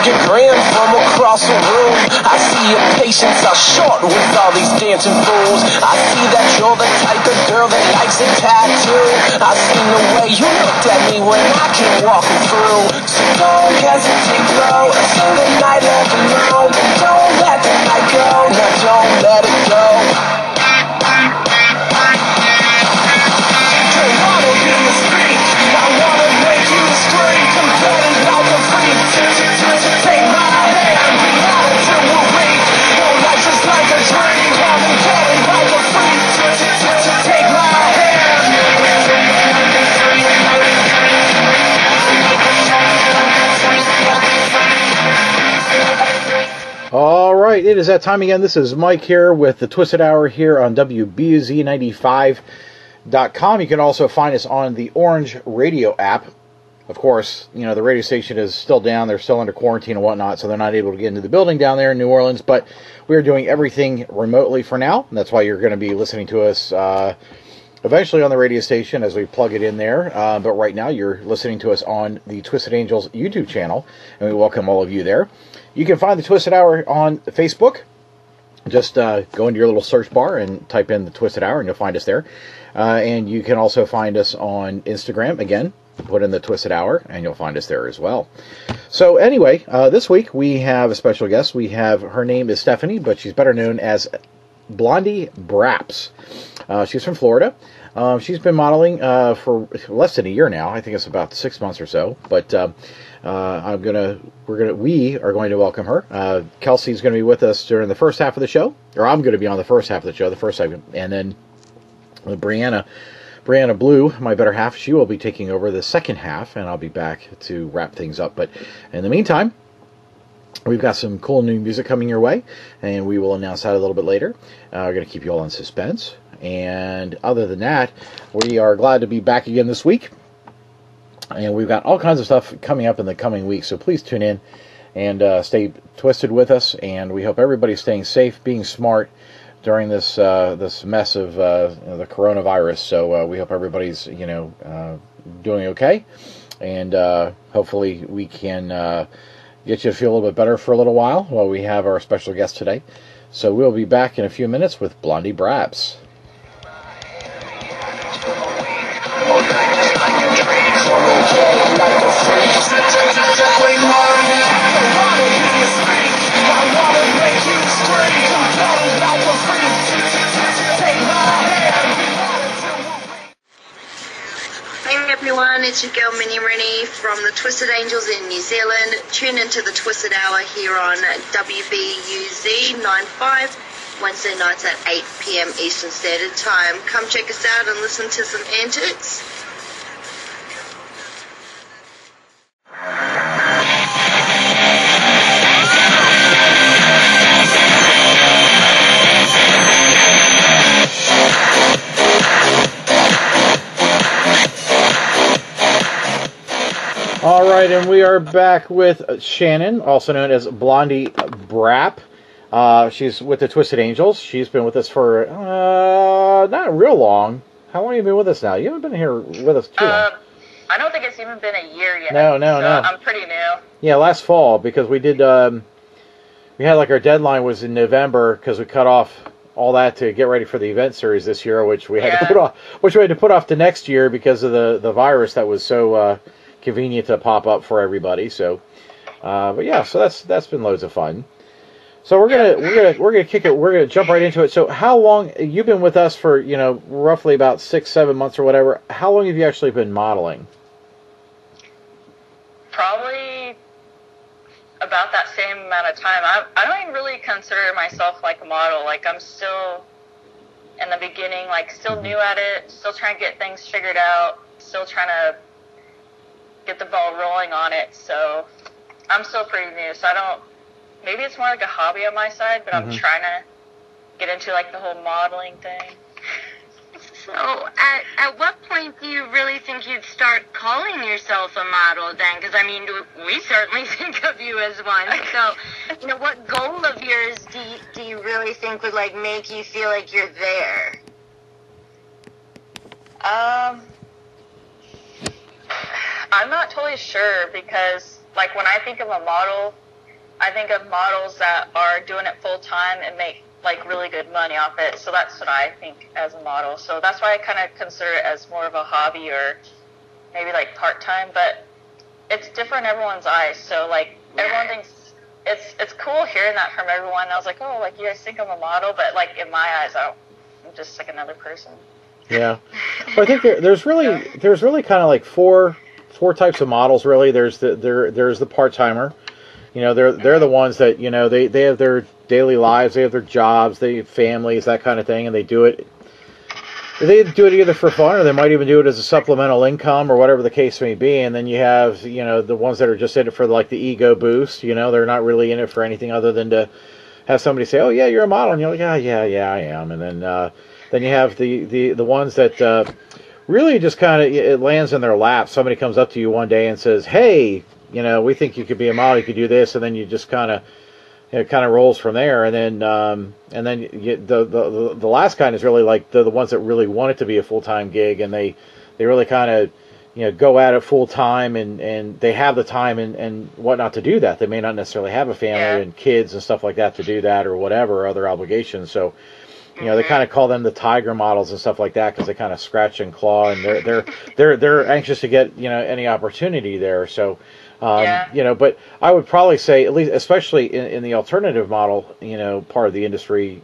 figure grand from across the room. I see your patience are short with all these dancing fools. I see that you're the type of girl that likes a tattoo. I seen the way you looked at me when I came walking through. So don't hesitate, bro. Until the night left alone. Is that time again. This is Mike here with the Twisted Hour here on WBUZ95.com. You can also find us on the Orange Radio app. Of course, you know, the radio station is still down. They're still under quarantine and whatnot, so they're not able to get into the building down there in New Orleans. But we are doing everything remotely for now. And that's why you're going to be listening to us uh, eventually on the radio station as we plug it in there. Uh, but right now, you're listening to us on the Twisted Angels YouTube channel, and we welcome all of you there. You can find the Twisted Hour on Facebook. Just uh, go into your little search bar and type in the Twisted Hour, and you'll find us there. Uh, and you can also find us on Instagram. Again, put in the Twisted Hour, and you'll find us there as well. So, anyway, uh, this week we have a special guest. We have her name is Stephanie, but she's better known as Blondie Braaps. Uh, she's from Florida. Um, she's been modeling uh, for less than a year now. I think it's about six months or so. But uh, I'm gonna, we're gonna, we are going to welcome her. Uh, Kelsey's going to be with us during the first half of the show, or I'm going to be on the first half of the show, the first segment, and then uh, Brianna, Brianna Blue, my better half, she will be taking over the second half, and I'll be back to wrap things up. But in the meantime, We've got some cool new music coming your way, and we will announce that a little bit later. Uh, we're going to keep you all in suspense. And other than that, we are glad to be back again this week. And we've got all kinds of stuff coming up in the coming weeks, so please tune in and uh, stay twisted with us. And we hope everybody's staying safe, being smart during this uh, this mess of uh, you know, the coronavirus. So uh, we hope everybody's you know uh, doing okay, and uh, hopefully we can get you to feel a little bit better for a little while while we have our special guest today. So we'll be back in a few minutes with Blondie Braaps. Everyone, it's your girl Minnie Rennie from the Twisted Angels in New Zealand. Tune into the Twisted Hour here on WBUZ 95 Wednesday nights at 8 p.m. Eastern Standard Time. Come check us out and listen to some antics. All right, and we are back with Shannon, also known as Blondie Braap. Uh, she's with the Twisted Angels. She's been with us for uh, not real long. How long have you been with us now? You haven't been here with us too long. Uh, I don't think it's even been a year yet. No, no, so no. I'm pretty new. Yeah, last fall because we did. Um, we had like our deadline was in November because we cut off all that to get ready for the event series this year, which we had to put off, which we had to put off to next year because of the the virus that was so uh, convenient to pop up for everybody. So, uh, but yeah, so that's that's been loads of fun. So we're gonna we're gonna we're gonna kick it. We're gonna jump right into it. So how long you've been with us for? You know, roughly about six seven months or whatever. How long have you actually been modeling? Probably about that same amount of time. I, I don't even really consider myself like a model. Like I'm still in the beginning, like still new at it, still trying to get things figured out, still trying to get the ball rolling on it. So I'm still pretty new. So I don't. Maybe it's more like a hobby on my side, but I'm Mhm. trying to get into like the whole modeling thing. So, at, at what point do you really think you'd start calling yourself a model then? Because, I mean, we certainly think of you as one. So, you know, what goal of yours do you, do you really think would, like, make you feel like you're there? Um, I'm not totally sure because, like when I think of a model, I think of models that are doing it full time and make like really good money off it. So that's what I think as a model. So that's why I kind of consider it as more of a hobby or maybe like part time. But it's different in everyone's eyes. So like everyone thinks it's it's cool hearing that from everyone. I was like, oh, like you guys think I'm a model, but like in my eyes, I am just like another person. Yeah, well, I think there, there's really there's really kind of like four four types of models. Really, there's the there there's the part timer. You know, they're they're the ones that you know they they have their daily lives, they have their jobs, they have families, that kind of thing, and they do it. They do it either for fun, or they might even do it as a supplemental income, or whatever the case may be. And then you have, you know, the ones that are just in it for like the ego boost. You know, they're not really in it for anything other than to have somebody say, "Oh yeah, you're a model," and you're like, "Yeah, yeah, yeah, I am." And then uh, then you have the the the ones that uh, really just kind of it lands in their lap. Somebody comes up to you one day and says, "Hey, you know, we think you could be a model. You could do this," and then you just kind of it kind of rolls from there. And then um, and then you, the, the the last kind is really like the the ones that really want it to be a full time gig, and they they really kind of you know go at it full time and and they have the time and and whatnot to do that they may not necessarily have a family Yeah. and kids and stuff like that to do that or whatever other obligations so you know they Mm-hmm. kind of call them the tiger models and stuff like that because they kind of scratch and claw and they're they're they're they're anxious to get you know any opportunity there so um, Yeah. you know but i would probably say at least especially in, in the alternative model you know part of the industry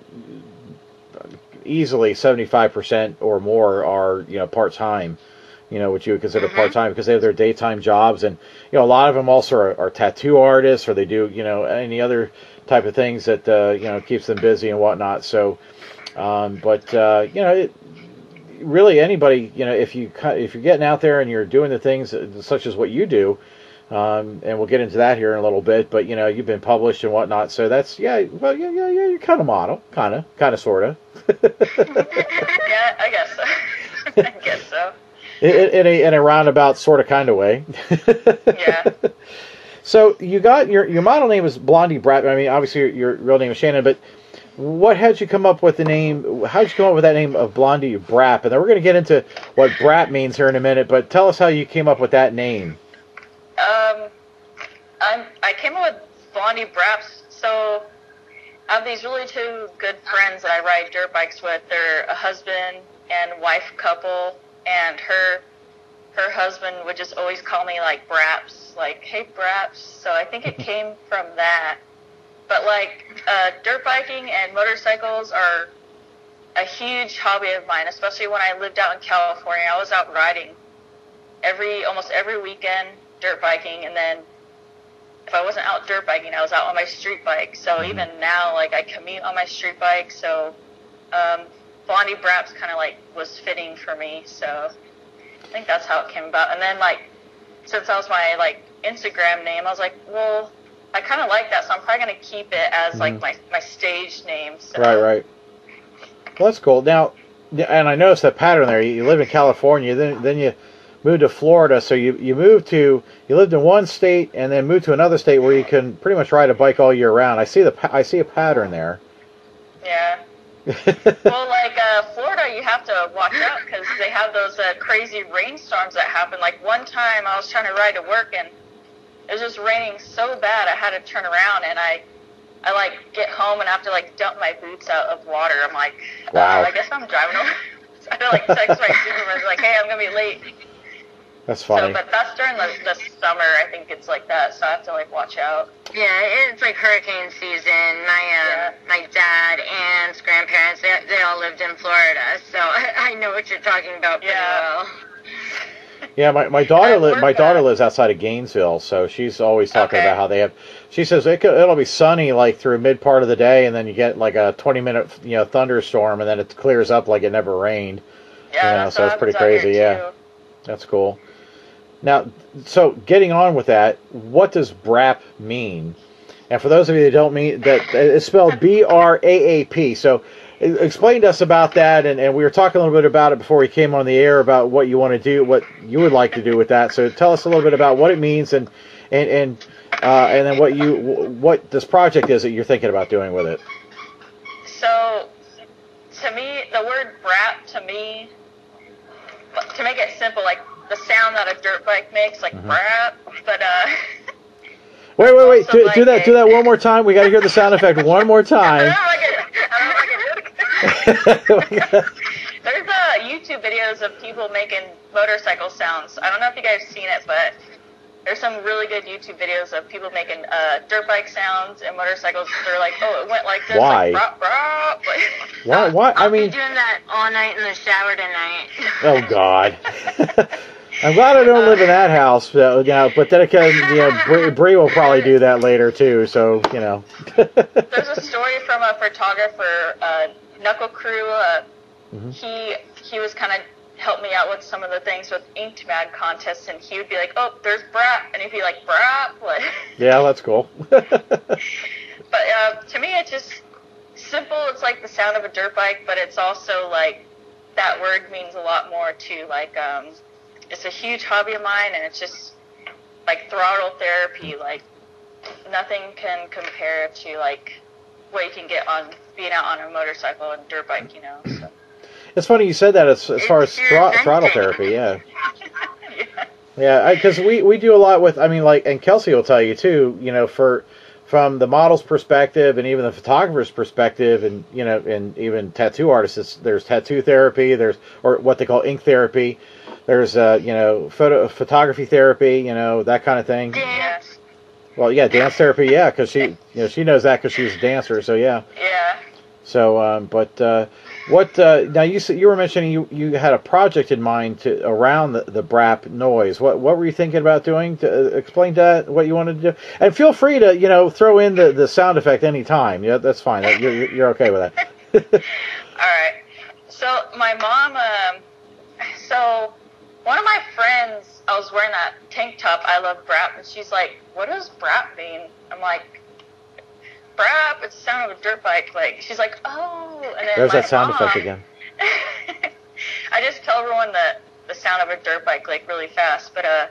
easily 75% or more are you know part-time you know what you would consider part-time because they have their daytime jobs and you know a lot of them also are, are tattoo artists or they do you know any other type of things that uh, you know keeps them busy and whatnot so um, but uh, you know it, really anybody you know if you if you're getting out there and you're doing the things such as what you do um, and we'll get into that here in a little bit but you know you've been published and whatnot so that's yeah well yeah yeah yeah you're kind of model kind of kind of sort of Yeah, I guess so. I guess so. in, in a in a roundabout sort of kind of way Yeah. So you got your your model name is Blondie Braap. I mean, obviously your, your real name is Shannon, but what had you come up with the name? How did you come up with that name of Blondie Braap? And then we're going to get into what Brap means here in a minute. But tell us how you came up with that name. Um, I'm, I came up with Blondie Braaps. So I have these really two good friends that I ride dirt bikes with. They're a husband and wife couple, and her her husband would just always call me like Braps, like Hey Braps. So I think it came from that. But like uh, dirt biking and motorcycles are a huge hobby of mine, especially when I lived out in California. I was out riding every almost every weekend dirt biking and then if I wasn't out dirt biking I was out on my street bike. So even now like I commute on my street bike. So um, Blondie Braaps kind of like was fitting for me. So I think that's how it came about. And then like since that was my like Instagram name I was like well I kind of like that so I'm probably gonna keep it as like Mhm. my, my stage name so Right, right. Well, that's cool. Now, and I noticed that pattern there. You live in California, then then you moved to Florida. So you you moved to you lived in one state and then moved to another state where you can pretty much ride a bike all year round. I see the I see a pattern there. yeah well, like uh, Florida, you have to watch out because they have those uh, crazy rainstorms that happen. Like one time, I was trying to ride to work and it was just raining so bad, I had to turn around and I, I like get home and I have to like dump my boots out of water. I'm like, Wow. uh, I guess I'm driving over. so I had to like text my supervisor like, hey, I'm gonna be late. That's So, funny. but that's during the, the summer. I think it's like that, so I have to like watch out. Yeah, it's like hurricane season. My uh, Yeah. my dad, aunts, grandparents, they, they all lived in Florida, so I, I know what you're talking about pretty Yeah. well. Yeah, my, my daughter li- my daughter lives outside of Gainesville, so she's always talking Okay. about how they have. She says it could, it'll be sunny like through mid part of the day, and then you get like a twenty minute you know thunderstorm, and then it clears up like it never rained. Yeah, Yeah, that's so it's pretty crazy, yeah. That's cool. Now, so getting on with that, what does BRAP mean? And for those of you that don't mean that, it's spelled B R A A P. So, explain to us about that. And, and we were talking a little bit about it before we came on the air about what you want to do, what you would like to do with that. So, tell us a little bit about what it means and and and uh, and then what you what this project is that you're thinking about doing with it. So, to me, the word brat to me, to make it simple, like the sound that a dirt bike makes, like Mhm. brat. But uh, Wait, wait, wait. Do, do that. Do that one more time. We got to hear the sound effect one more I time. don't know if I don't know if I can do it. There's uh, YouTube videos of people making motorcycle sounds. I don't know if you guys have seen it, but there's some really good YouTube videos of people making uh, dirt bike sounds and motorcycles. They're like, oh, it went like this, Why? like, brah, brah, like Why? Why? I I'll be mean, doing that all night in the shower tonight. oh God. I'm glad I don't live in that house. So, you know, but then again, you know, Bree, Bree will probably do that later too. So you know. There's a story from a photographer, uh, Knuckle Crew. Uh, Mm-hmm. He he was kind of helped me out with some of the things with Inked Mag contests, and he would be like, "Oh, there's Brap," and he'd be like, "Brap," like. yeah, that's cool. But uh, to me, it's just simple. It's like the sound of a dirt bike, but it's also like that word means a lot more to Like um, it's a huge hobby of mine, and it's just like throttle therapy. Like nothing can compare to like what you can get on being out on a motorcycle and dirt bike. You know. So. it's funny you said that as, as far as It's your throt- venting. throttle therapy. Yeah. yeah. Yeah, because we, we do a lot with. I mean, like, and Kelsey will tell you too. You know, for from the model's perspective and even the photographer's perspective, and you know, and even tattoo artists, there's tattoo therapy. There's or what they call ink therapy. There's uh, you know, photo photography therapy. You know, that kind of thing. Yeah. Well, yeah, dance therapy. Yeah, because she you know she knows that because she's a dancer. So yeah. Yeah. So, um, but uh, what uh, now? You you were mentioning you, you had a project in mind to around the, the BRAP noise. What what were you thinking about doing? To uh, explain that what you wanted to do, and feel free to you know throw in the, the sound effect anytime. Yeah, that's fine. You're, you're- you're okay with that. All right. So my mom, um, so one of my friends, I was wearing that tank top. I love brap, and she's like, "What does brap mean?" I'm like, "Brap, it's the sound of a dirt bike." Like she's like, "Oh," and then There's that sound mom, effect again. I just tell everyone the the sound of a dirt bike like really fast, but uh,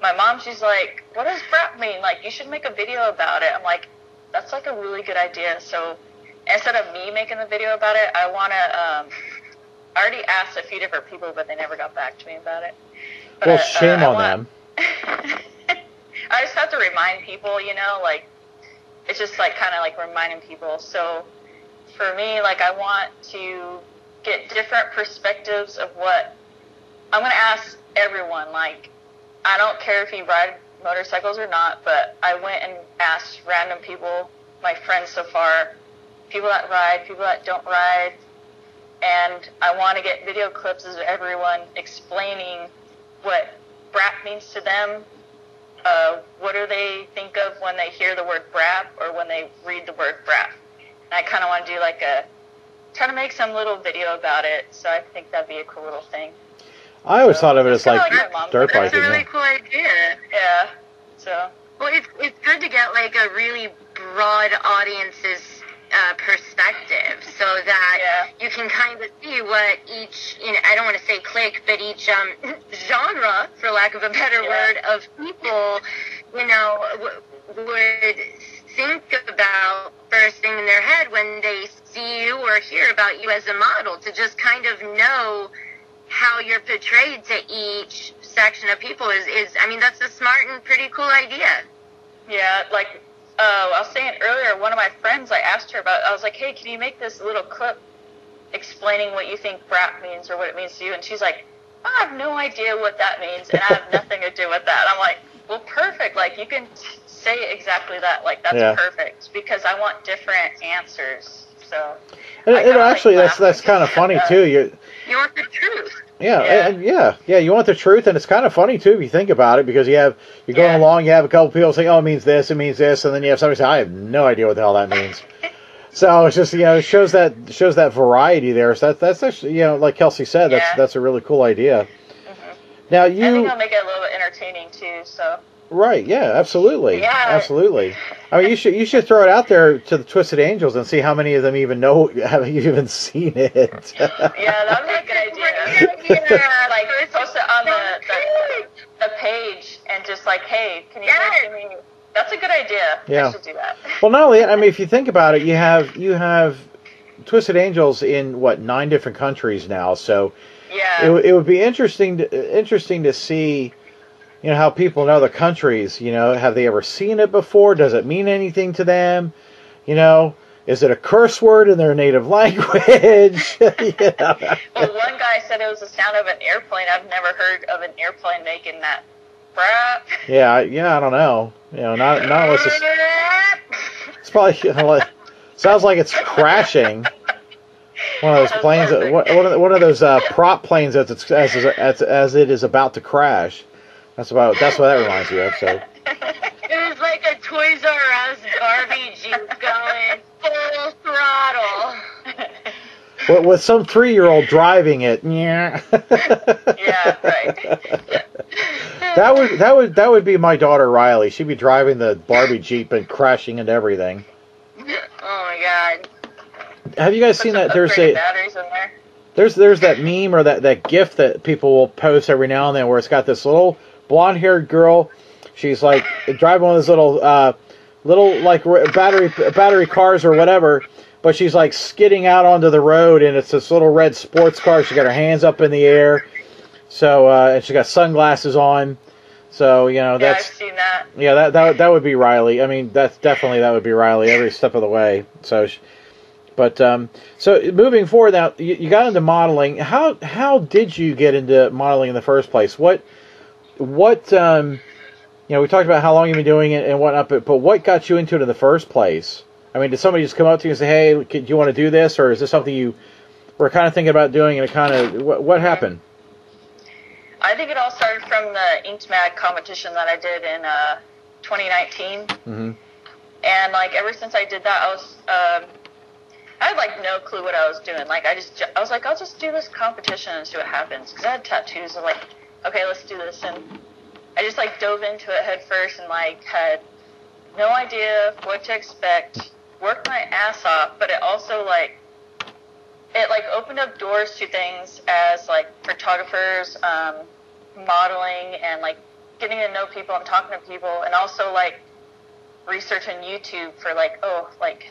my mom, she's like, "What does brap mean?" Like you should make a video about it. I'm like, "That's like a really good idea." So instead of me making the video about it, I want to. Um, I already asked a few different people, but they never got back to me about it. But, Well, uh, shame I on want- them. I just have to remind people, you know, like it's just like kind of like reminding people. So for me, like I want to get different perspectives of what I'm going to ask everyone. Like I don't care if you ride motorcycles or not, but I went and asked random people, my friends so far, people that ride, people that don't ride, and I want to get video clips of everyone explaining what BRAP means to them. Uh, what do they think of when they hear the word BRAP or when they read the word BRAP? And I kind of want to do like a, try to make some little video about it. So I think that'd be a cool little thing. I always thought of it as like like my mom. dirt That's biking. a really Yeah. cool idea. Yeah. So Well, it's it's good to get like a really broad audience's uh, perspective, so that Yeah. you can kind of see what each you know I don't want to say clique, but each um, genre, for lack of a better Yeah. word, of people, you know, w- would think about first thing in their head when they see you or hear about you as a model, to just kind of know how you're portrayed to each section of people is, is I mean that's a smart and pretty cool idea. Yeah, like uh, I was saying earlier, one of my friends, I asked her about. I was like, "Hey, can you make this little clip explaining what you think BRAP means or what it means to you?" And she's like, "I have no idea what that means, and I have nothing to do with that." I'm like, "Well, perfect. Like you can t- say exactly that. Like that's Yeah. perfect because I want different answers." So And, and actually, that's that's kind of funny too. You You want the truth. Yeah, Yeah. and yeah, yeah. You want the truth, and it's kind of funny too if you think about it, because you have you're going Yeah. along, you have a couple people saying, "Oh, it means this, it means this," and then you have somebody say, "I have no idea what the hell that means." so it's just you know it shows that shows that variety there. So that, that's actually you know like Kelsey said, that's Yeah. that's a really cool idea. Mm-hmm. Now you. I think I'll make it a little bit entertaining too. So right, yeah, absolutely, Yeah. absolutely. I mean, you should you should throw it out there to the Twisted Angels and see how many of them even know have you even seen it. yeah, that would be a good idea. Yeah, like post it on the, the the page and just like, hey, can you Yes. give me? That's a good idea. Yeah. I should do that. Well, not only I mean, if you think about it, you have you have Twisted Angels in what nine different countries now. So Yeah. it, would- it would be interesting to interesting to see you know how people in other countries, you know, have they ever seen it before? Does it mean anything to them? You know, is it a curse word in their native language? You know? Well, one guy said it was the sound of an airplane. I've never heard of an airplane making that brap. Yeah, yeah, I don't know. You know, not not unless it's, it's probably sounds like it's crashing. One of those planes, that- one of, one of those uh, prop planes as it's as, as as it is about to crash. That's about that's what that reminds me of. So It was like a Toys R Us Barbie Jeep going full throttle. with, with some three year old driving it, yeah. Yeah, right. That would that would that would be my daughter Riley. She'd be driving the Barbie Jeep and crashing into everything. Oh my god. Have you guys Put seen that? There's a batteries in there. there's there's that meme or that that GIF that people will post every now and then where it's got this little blonde haired girl. She's like driving one of those little uh, little like battery battery cars or whatever. But she's like skidding out onto the road, and it's this little red sports car. She got her hands up in the air, so uh, and she got sunglasses on. So you know Yeah, I've that's seen that. yeah, that that that would be Riley. I mean, that's definitely that would be Riley every step of the way. So, sh- but um, so moving forward now, you, you got into modeling. How how did you get into modeling in the first place? What what um, you know, we talked about how long you've been doing it and whatnot, but but what got you into it in the first place? I mean, did somebody just come up to you and say, "Hey, do you want to do this?" Or is this something you were kind of thinking about doing, and it kind of what, what happened? I think it all started from the Inked Mag competition that I did in uh, 2019. hmm And like ever since I did that, I was um, I had like no clue what I was doing. Like I just I was like I'll just do this competition and see what happens because I had tattoos. I'm like, okay, let's do this, and I just like dove into it head first and like had no idea what to expect. Worked my ass off, but it also like it like opened up doors to things as like photographers, um, modeling, and like getting to know people and talking to people, and also like research on YouTube for like oh like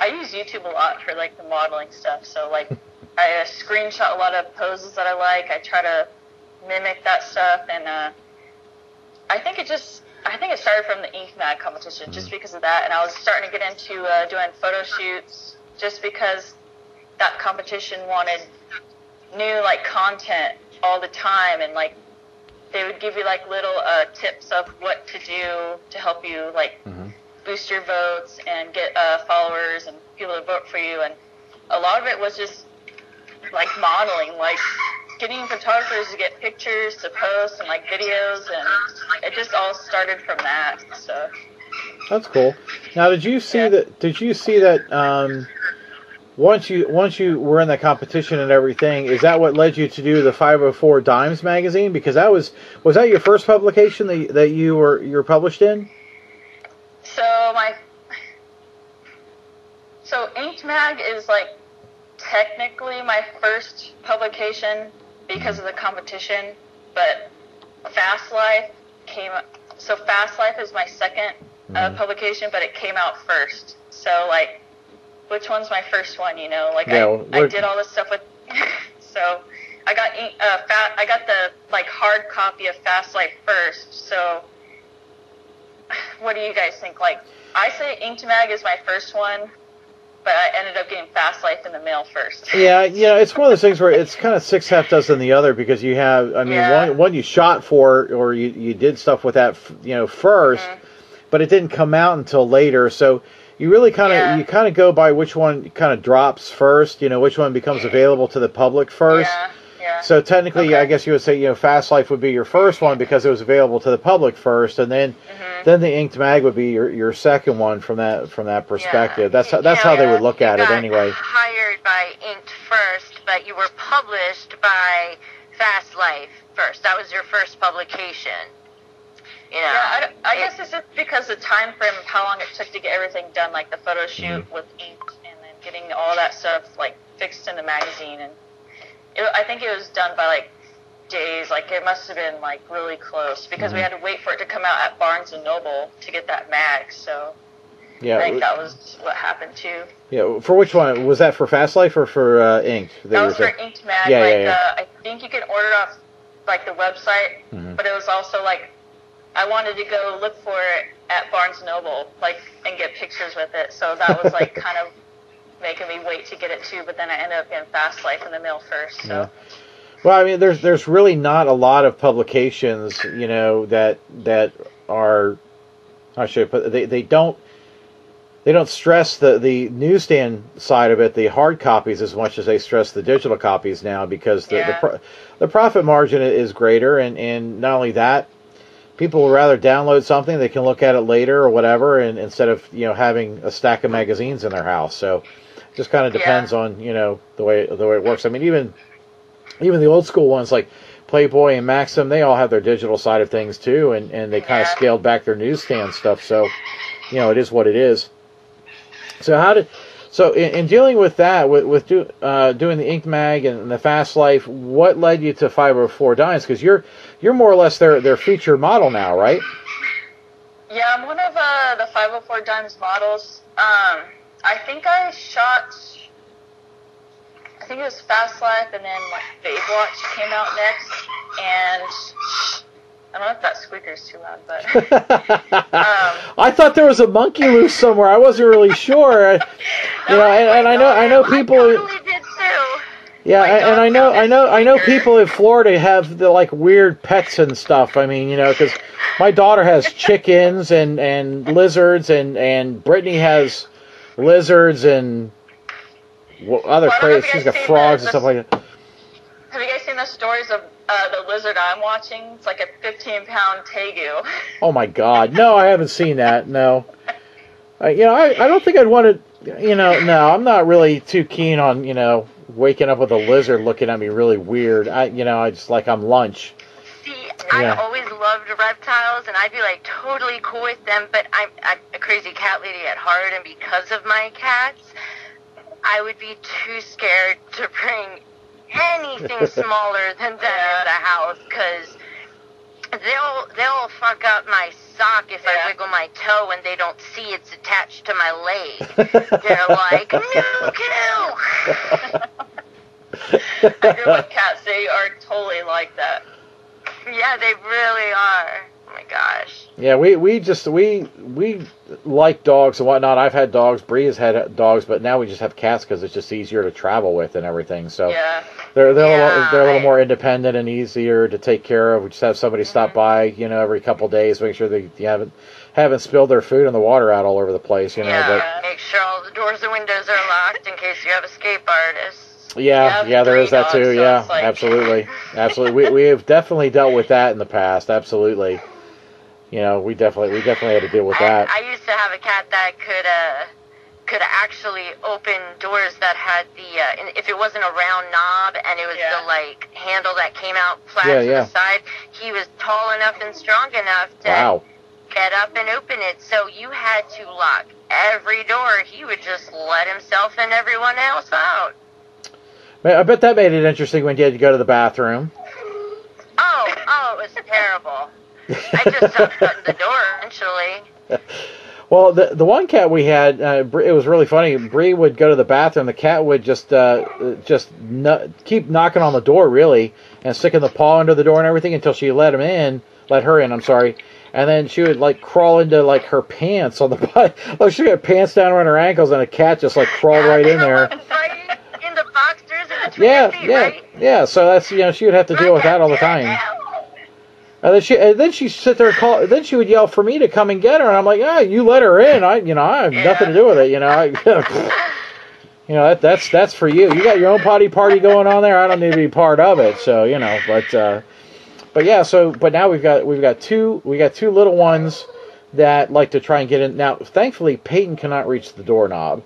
I use YouTube a lot for like the modeling stuff. So like I uh, screenshot a lot of poses that I like. I try to mimic that stuff, and uh, I think it just I think it started from the Ink Mag competition just because of that, and I was starting to get into uh, doing photo shoots just because that competition wanted new like content all the time, and like they would give you like little uh, tips of what to do to help you like Mhm. boost your votes and get uh, followers and people to vote for you. And a lot of it was just like modeling, like getting photographers to get pictures to post and like videos, and it just all started from that. So That's cool. Now, did you see Yeah. that? Did you see that? Um, once you once you were in the competition and everything, is that what led you to do the 504 Dimes magazine? Because that was was that your first publication that you, that you were you were published in? So my so Inked Mag is like technically my first publication because of the competition, but Fast Life came. So Fast Life is my 2nd uh, Mhm. publication, but it came out first. So like, which one's my first one? You know, like Yeah, I, well, I did all this stuff with. so I got uh, fat. I got the like hard copy of Fast Life first. So what do you guys think? Like, I say Inked Mag is my first one, but I ended up getting Fast Life in the mail first. Yeah, yeah, it's one of those things where it's kind of six half dozen the other because you have, I mean, Yeah. one one you shot for or you you did stuff with that, you know, 1st Mhm. but it didn't come out until later. So you really kind of Yeah. you kind of go by which one kind of drops first. You know, which one becomes available to the public first. Yeah, yeah. So technically, Okay. I guess you would say you know Fast Life would be your first one because it was available to the public first, and then Mhm. then the Inked Mag would be your, your second one from that from that perspective. That's how, that's Yeah, how they would look You at it got anyway. Hired by Inked first, but you were published by Fast Life first. That was your first publication. You know. Yeah, I, I it- guess it's just because the time frame of how long it took to get everything done, like the photo shoot Mm-hmm. with ink and then getting all that stuff like fixed in the magazine, and it, I think it was done by like days. Like it must have been like really close because we Mhm. had to wait for it to come out at Barnes and Noble to get that mag. So I Yeah, think that was what happened too. yeah. For which one was that? For Fast Life or for uh, Inked? That you was for? Inked Mag. Yeah, yeah, like yeah. Uh, I think you can order it off like the website, Mhm. but it was also like I wanted to go look for it at Barnes and Noble, like, and get pictures with it. So that was like kind of making me wait to get it too. But then I ended up getting Fast Life in the mail first. So Yeah. Well, I mean, there's there's really not a lot of publications, you know, that that are. I should put they they don't they don't stress the the newsstand side of it, the hard copies, as much as they stress the digital copies now, because the the, Yeah. pro, the profit margin is greater, and and not only that, people would rather download something they can look at it later or whatever, and instead of you know having a stack of magazines in their house. So, just kind of Yeah. depends on you know the way the way it works. I mean, even even the old school ones like Playboy and Maxim, they all have their digital side of things too, and, and they kind of Yeah. scaled back their newsstand stuff. So, you know, it is what it is. So how did so in, in dealing with that, with with do, uh, doing the Ink Mag and the Fast Life, what led you to 504 Dimes? Because you're you're more or less their their featured model now, right? Yeah, I'm one of uh, the 504 Dimes models. Um, I think I shot. I think it was Fast Life, and then like Babe Watch came out next, and I don't know if that squeaker's too loud, but um, I thought there was a monkey loose somewhere. I wasn't really sure. I- you know, and, and I know I know people. I totally did too. Yeah, and, and I know, I know, I know people in Florida have the like weird pets and stuff. I mean, you know, because my daughter has chickens and and lizards, and and Brittany has lizards and other Well, crazy. you got frogs the- and stuff like that. have you guys seen the stories of uh, the lizard I'm watching? It's like a 15 pound tegu. Oh my God, no, I haven't seen that. No, uh, you know, I, I don't think I'd want to. You know, no, I'm not really too keen on you know waking up with a lizard looking at me really weird. I, you know, I just like I'm lunch. See, Yeah. I always loved reptiles, and I'd be like totally cool with them. But I'm, I'm a crazy cat lady at heart, and because of my cats, I would be too scared to bring anything smaller than that in the house because they'll they'll fuck up my sock if Yeah. I wiggle my toe and they don't see it's attached to my leg. They're like, no kill. I feel like cats, they are totally like that. Yeah, they really are. Oh my gosh. Yeah, we, we just we we like dogs and whatnot. I've had dogs. Bree has had dogs, but now we just have cats because it's just easier to travel with and everything. So Yeah. they're they're a little, they're a little I- more independent and easier to take care of. We just have somebody stop mm-hmm. by, you know, every couple of days, make sure they you haven't haven't spilled their food and the water out all over the place. You know, yeah, make sure all the doors and windows are locked in case you have escape artists. But yeah, Yeah, yeah, there that too. so yeah, it's like- absolutely, absolutely. We we have definitely dealt with that in the past. Absolutely. You know, we definitely we definitely had to deal with that. I, I used to have a cat that could uh could actually open doors that had the uh, if it wasn't a round knob and it was Yeah. the like handle that came out flat Yeah, to yeah. the side, he was tall enough and strong enough to wow. get up and open it. So you had to lock every door. He would just let himself and everyone else out. I bet that made it interesting when you had to go to the bathroom. Oh, oh, it was terrible. I just shutting the door eventually. Well, the the one cat we had, uh, it was really funny. Bree would go to the bathroom. The cat would just uh, just no, keep knocking on the door, really, and sticking the paw under the door and everything until she let him in, let her in. I'm sorry. And then she would like crawl into like her pants on the butt. Like she got pants down around her ankles, and a cat just like crawled right in there. Right in the boxers in between Yeah, yeah, right? yeah. So that's you know she would have to deal with that all the time. And then she, and then she sit there and call. Then she would yell for me to come and get her, and I'm like, ah, you let her in. I, you know, I have nothing to do with it. You know, I, you know that that's that's for you. You got your own potty party going on there. I don't need to be part of it. So you know, but uh, but yeah. So but now we've got we've got two we got two little ones that like to try and get in. Now, thankfully, Peyton cannot reach the doorknob,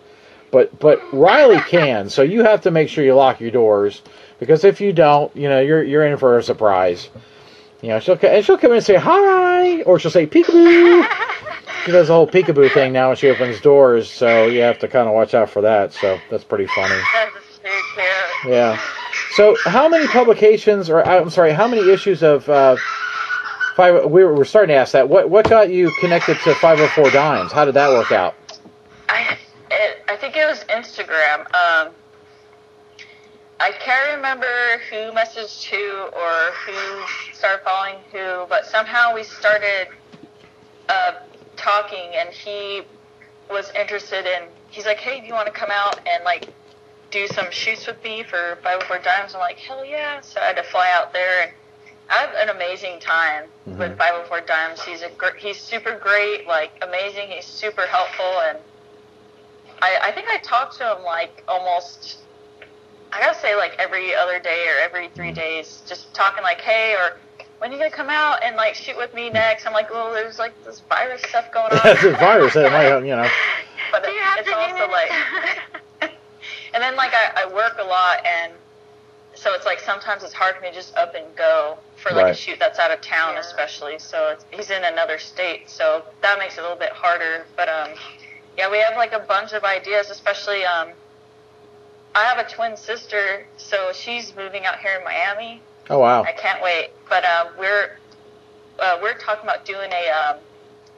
but but Riley can. So you have to make sure you lock your doors because if you don't, you know, you're you're in for a surprise. You know, she'll and she'll come in and say hi, or she'll say peekaboo. she does the whole peekaboo thing now when she opens doors, so you have to kind of watch out for that. So that's pretty funny. Yeah. So how many publications, or I'm sorry, how many issues of uh, five? We were, we're starting to ask that. What what got you connected to 504 Dimes? How did that work out? I it, I think it was Instagram. Um, I can't remember who messaged who or who started following who, but somehow we started uh, talking, and he was interested in. He's like, "Hey, do you want to come out and like do some shoots with me for 504 Dimes?" I'm like, "Hell yeah!" So I had to fly out there, and I had an amazing time Mhm. with 504 Dimes. He's a gr- he's super great, like amazing. He's super helpful, and I I think I talked to him like almost. I gotta say, like every other day or every three days, just talking like, "Hey," or when you gonna come out and like shoot with me next? I'm like, well, there's like this virus stuff going on. it's a virus that might, you know. but Do it, you it's also do like, and then like I, I work a lot, and so it's like sometimes it's hard for me to just up and go for like Right. a shoot that's out of town, Yeah. especially. So it's, he's in another state, so that makes it a little bit harder. But um, yeah, we have like a bunch of ideas, especially um. I have a twin sister, so she's moving out here in Miami. Oh wow. I can't wait. But uh, we're uh, we're talking about doing a um,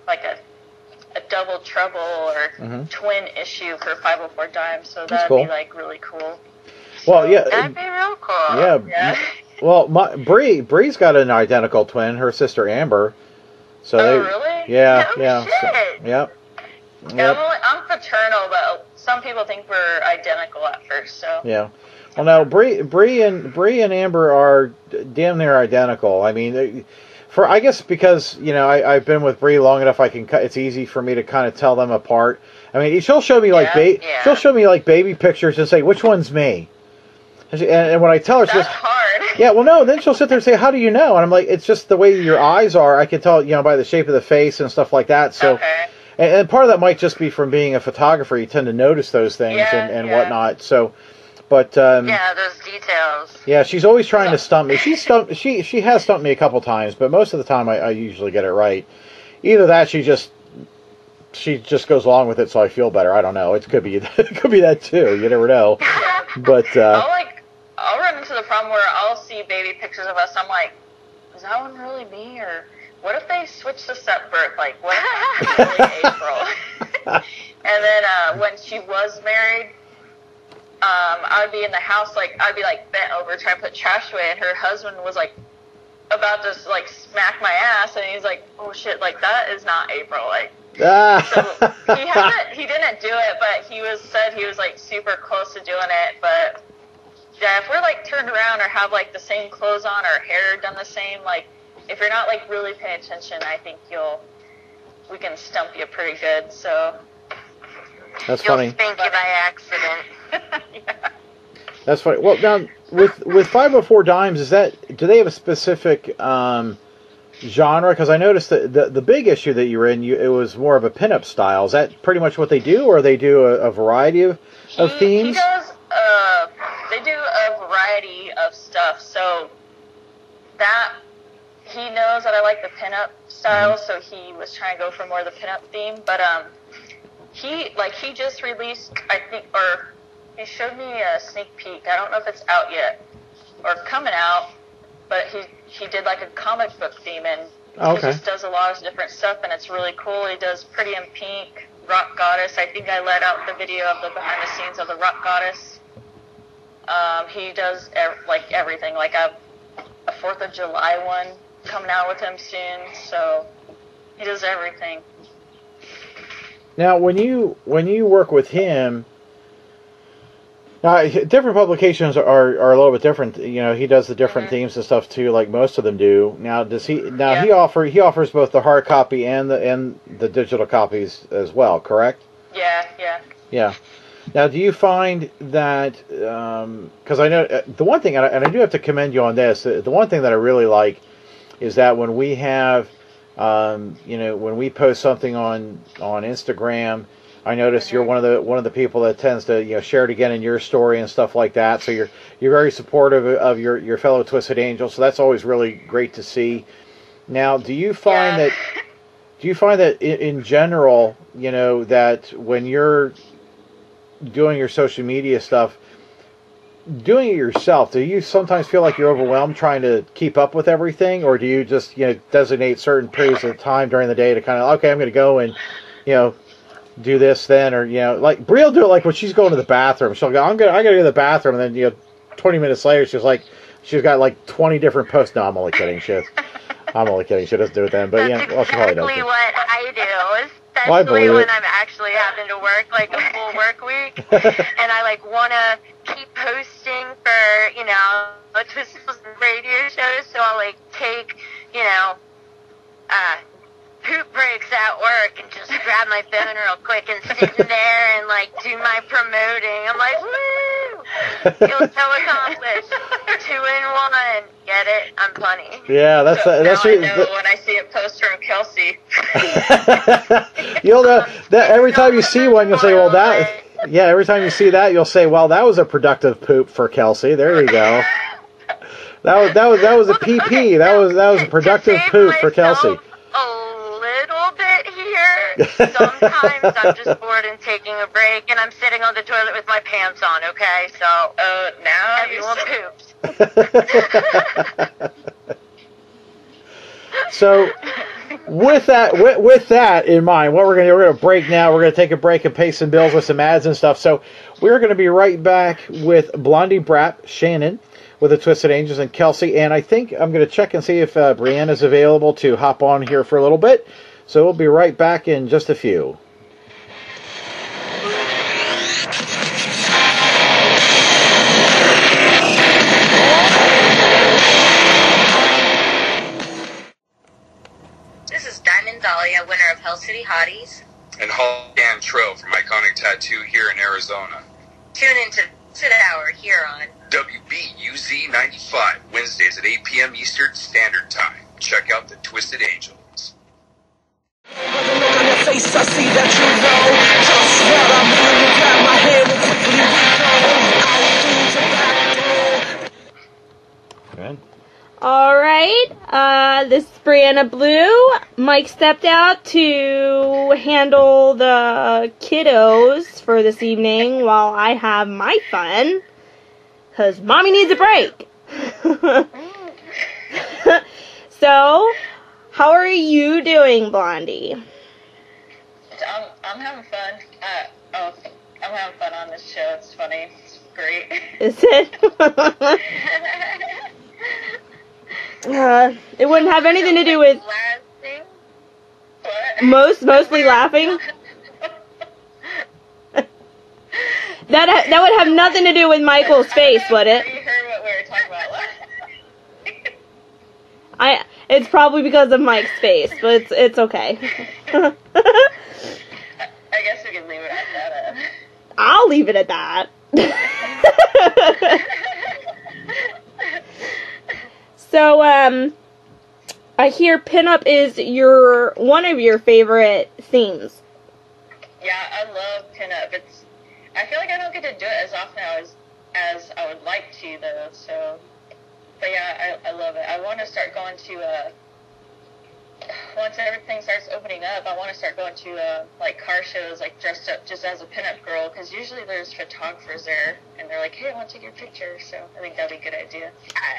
like a a double trouble or Mhm. twin issue for 504 Dimes. So that'd cool. be like really cool. Well, yeah. That'd be real cool. Yeah. Yeah. Well, my, Bree Bree's got an identical twin, her sister Amber. So Oh, they, really? Yeah, No yeah. so- shit. Yeah, I'm, only, I'm paternal, but some people think we're identical at first. So Yeah. Well, now Bree, Bree and Bree and Amber are damn near identical. I mean, they- for I guess because you know I, I've been with Bree long enough, I can. It's easy for me to kind of tell them apart. I mean, she'll show me like Yeah, ba- yeah. she'll show me like baby pictures and say which one's me. And, she, and, and when I tell her, she that's goes, hard. Yeah, well, no. Then she'll sit there and say, "How do you know?" And I'm like, "It's just the way your eyes are. I can tell, you know, by the shape of the face and stuff like that." So, okay. And, and part of that might just be from being a photographer. You tend to notice those things Yeah, and, and yeah. whatnot. So, but um, Yeah, those details. yeah, she's always trying to stump me. She stumped. She she has stumped me a couple times, but most of the time I, I usually get it right. Either that, she just she just goes along with it, so I feel better. I don't know. It could be it could be that too. You never know. But uh, I'll like I'll run into the problem where I'll see baby pictures of us. I'm like, is that one really me or what if they switch this up birth? Like, what April? and then uh, when she was married, um, I would be in the house like I'd be like bent over trying to put trash away, and her husband was like about to like smack my ass, and he's like, oh shit, like that is not April, like. So he hasn't, he didn't do it, but he was said he was like super close to doing it. But yeah, if we're like turned around or have like the same clothes on or hair done the same, like if you're not like really paying attention, I think you'll we can stump you pretty good. So that's You'll funny. spank you by accident. yeah. That's funny. Well, now with with 504 dimes, is that do they have a specific um, genre? Because I noticed that the the big issue that you were in, you, it was more of a pinup style. Is that pretty much what they do, or they do a, a variety of, of themes? He does. Uh, they do a variety of stuff. So that he knows that I like the pinup style, so he was trying to go for more of the pinup theme. But um, he like he just released, I think, or he showed me a sneak peek. I don't know if it's out yet or coming out, but he he did like a comic book theme and Okay. he just does a lot of different stuff and it's really cool. He does Pretty in Pink, Rock Goddess. I think I let out the video of the behind the scenes of the Rock Goddess. Um, he does ev- like everything. Like a a Fourth of July one coming out with him soon. So he does everything. Now, when you when you work with him, now different publications are, are a little bit different. You know, he does the different Mhm. themes and stuff too, like most of them do. Now, does he? Now Yeah. he offer he offers both the hard copy and the and the digital copies as well. Correct? Yeah, yeah. Yeah. Now, do you find that? Because I know uh, the one thing, and I, and I do have to commend you on this. uh, The one thing that I really like is that when we have, um, you know, when we post something on on Instagram, I notice you're one of the one of the people that tends to you know share it again in your story and stuff like that. So you're you're very supportive of your your fellow Twisted Angels. So that's always really great to see. Now, do you find Yeah. that? Do you find that in, in general, you know, that when you're doing your social media stuff, doing it yourself, do you sometimes feel like you're overwhelmed trying to keep up with everything, or do you just you know designate certain periods of time during the day to kind of okay, I'm going to go and you know do this then, or you know like Bree do it like when she's going to the bathroom. She'll go, I'm gonna I got to go to the bathroom, and then you know 20 minutes later, she's like, she's got like 20 different posts. No, I'm only kidding. She has, I'm only kidding. She doesn't do it then, but yeah, well, she probably does. exactly what I do, especially when. I'm actually having to work like a full work week, and I like want to keep posting for you know Twisted radio shows. So I'll like take you know uh, poop breaks at work and just grab my phone real quick and sit in there and like do my promoting. I'm like, woo! Feel so accomplished. Two in one. Get it? I'm funny. Yeah, that's So that's now I your- know when I see a post from Kelsey. you'll know that every time you see one, you'll say, "Well, that." Yeah, every time you see that, you'll say, "Well, that was a productive poop for Kelsey." There you go. That was that was that was a PP. That was that was a productive poop for Kelsey. myself A little bit here. Sometimes I'm just bored and taking a break, and I'm sitting on the toilet with my pants on. Okay, so Uh, now everyone poops. So, with that with, with that in mind, what we're gonna do, we're gonna break now. We're gonna take a break and pay some bills with some ads and stuff. So, we're gonna be right back with Blondie Braap, Shannon, with the Twisted Angels, and Kelsey. And I think I'm gonna check and see if uh, Brianne is available to hop on here for a little bit. So we'll be right back in just a few. This is Diamond Dahlia, winner of Hell City Hotties. and Hall Cantrell from Iconic Tattoo here in Arizona. Tune into Sit Hour here on WBUZ 95, Wednesdays at 8 p.m. Eastern Standard Time. Check out the Twisted Angels. I see that you know just what I mean. You grab my. All right. Uh, this is Brianna Blue. Mike stepped out to handle the kiddos for this evening while I have my fun. Because mommy needs a break. so, how are you doing, Blondie? I'm, I'm having fun. Uh, oh, I'm having fun on this show. It's funny. It's great. Is it? uh, it wouldn't have anything to do with most mostly laughing. That ha- that would have nothing to do with Michael's face, would it? You heard what we were talking about. I. It's probably because of Mike's face, but it's it's okay. I guess we can leave it at that. uh. I'll leave it at that. so um, I hear pinup is your one of your favorite themes. Yeah, I love pinup. It's. I feel like I don't get to do it as often as as I would like to, though. So, but yeah, I, I love it. I want to start going to. Uh, once everything starts opening up, I want to start going to uh, like car shows, like dressed up just as a pinup girl, because usually there's photographers there, and they're like, "Hey, I want to take your picture." So I think that'd be a good idea.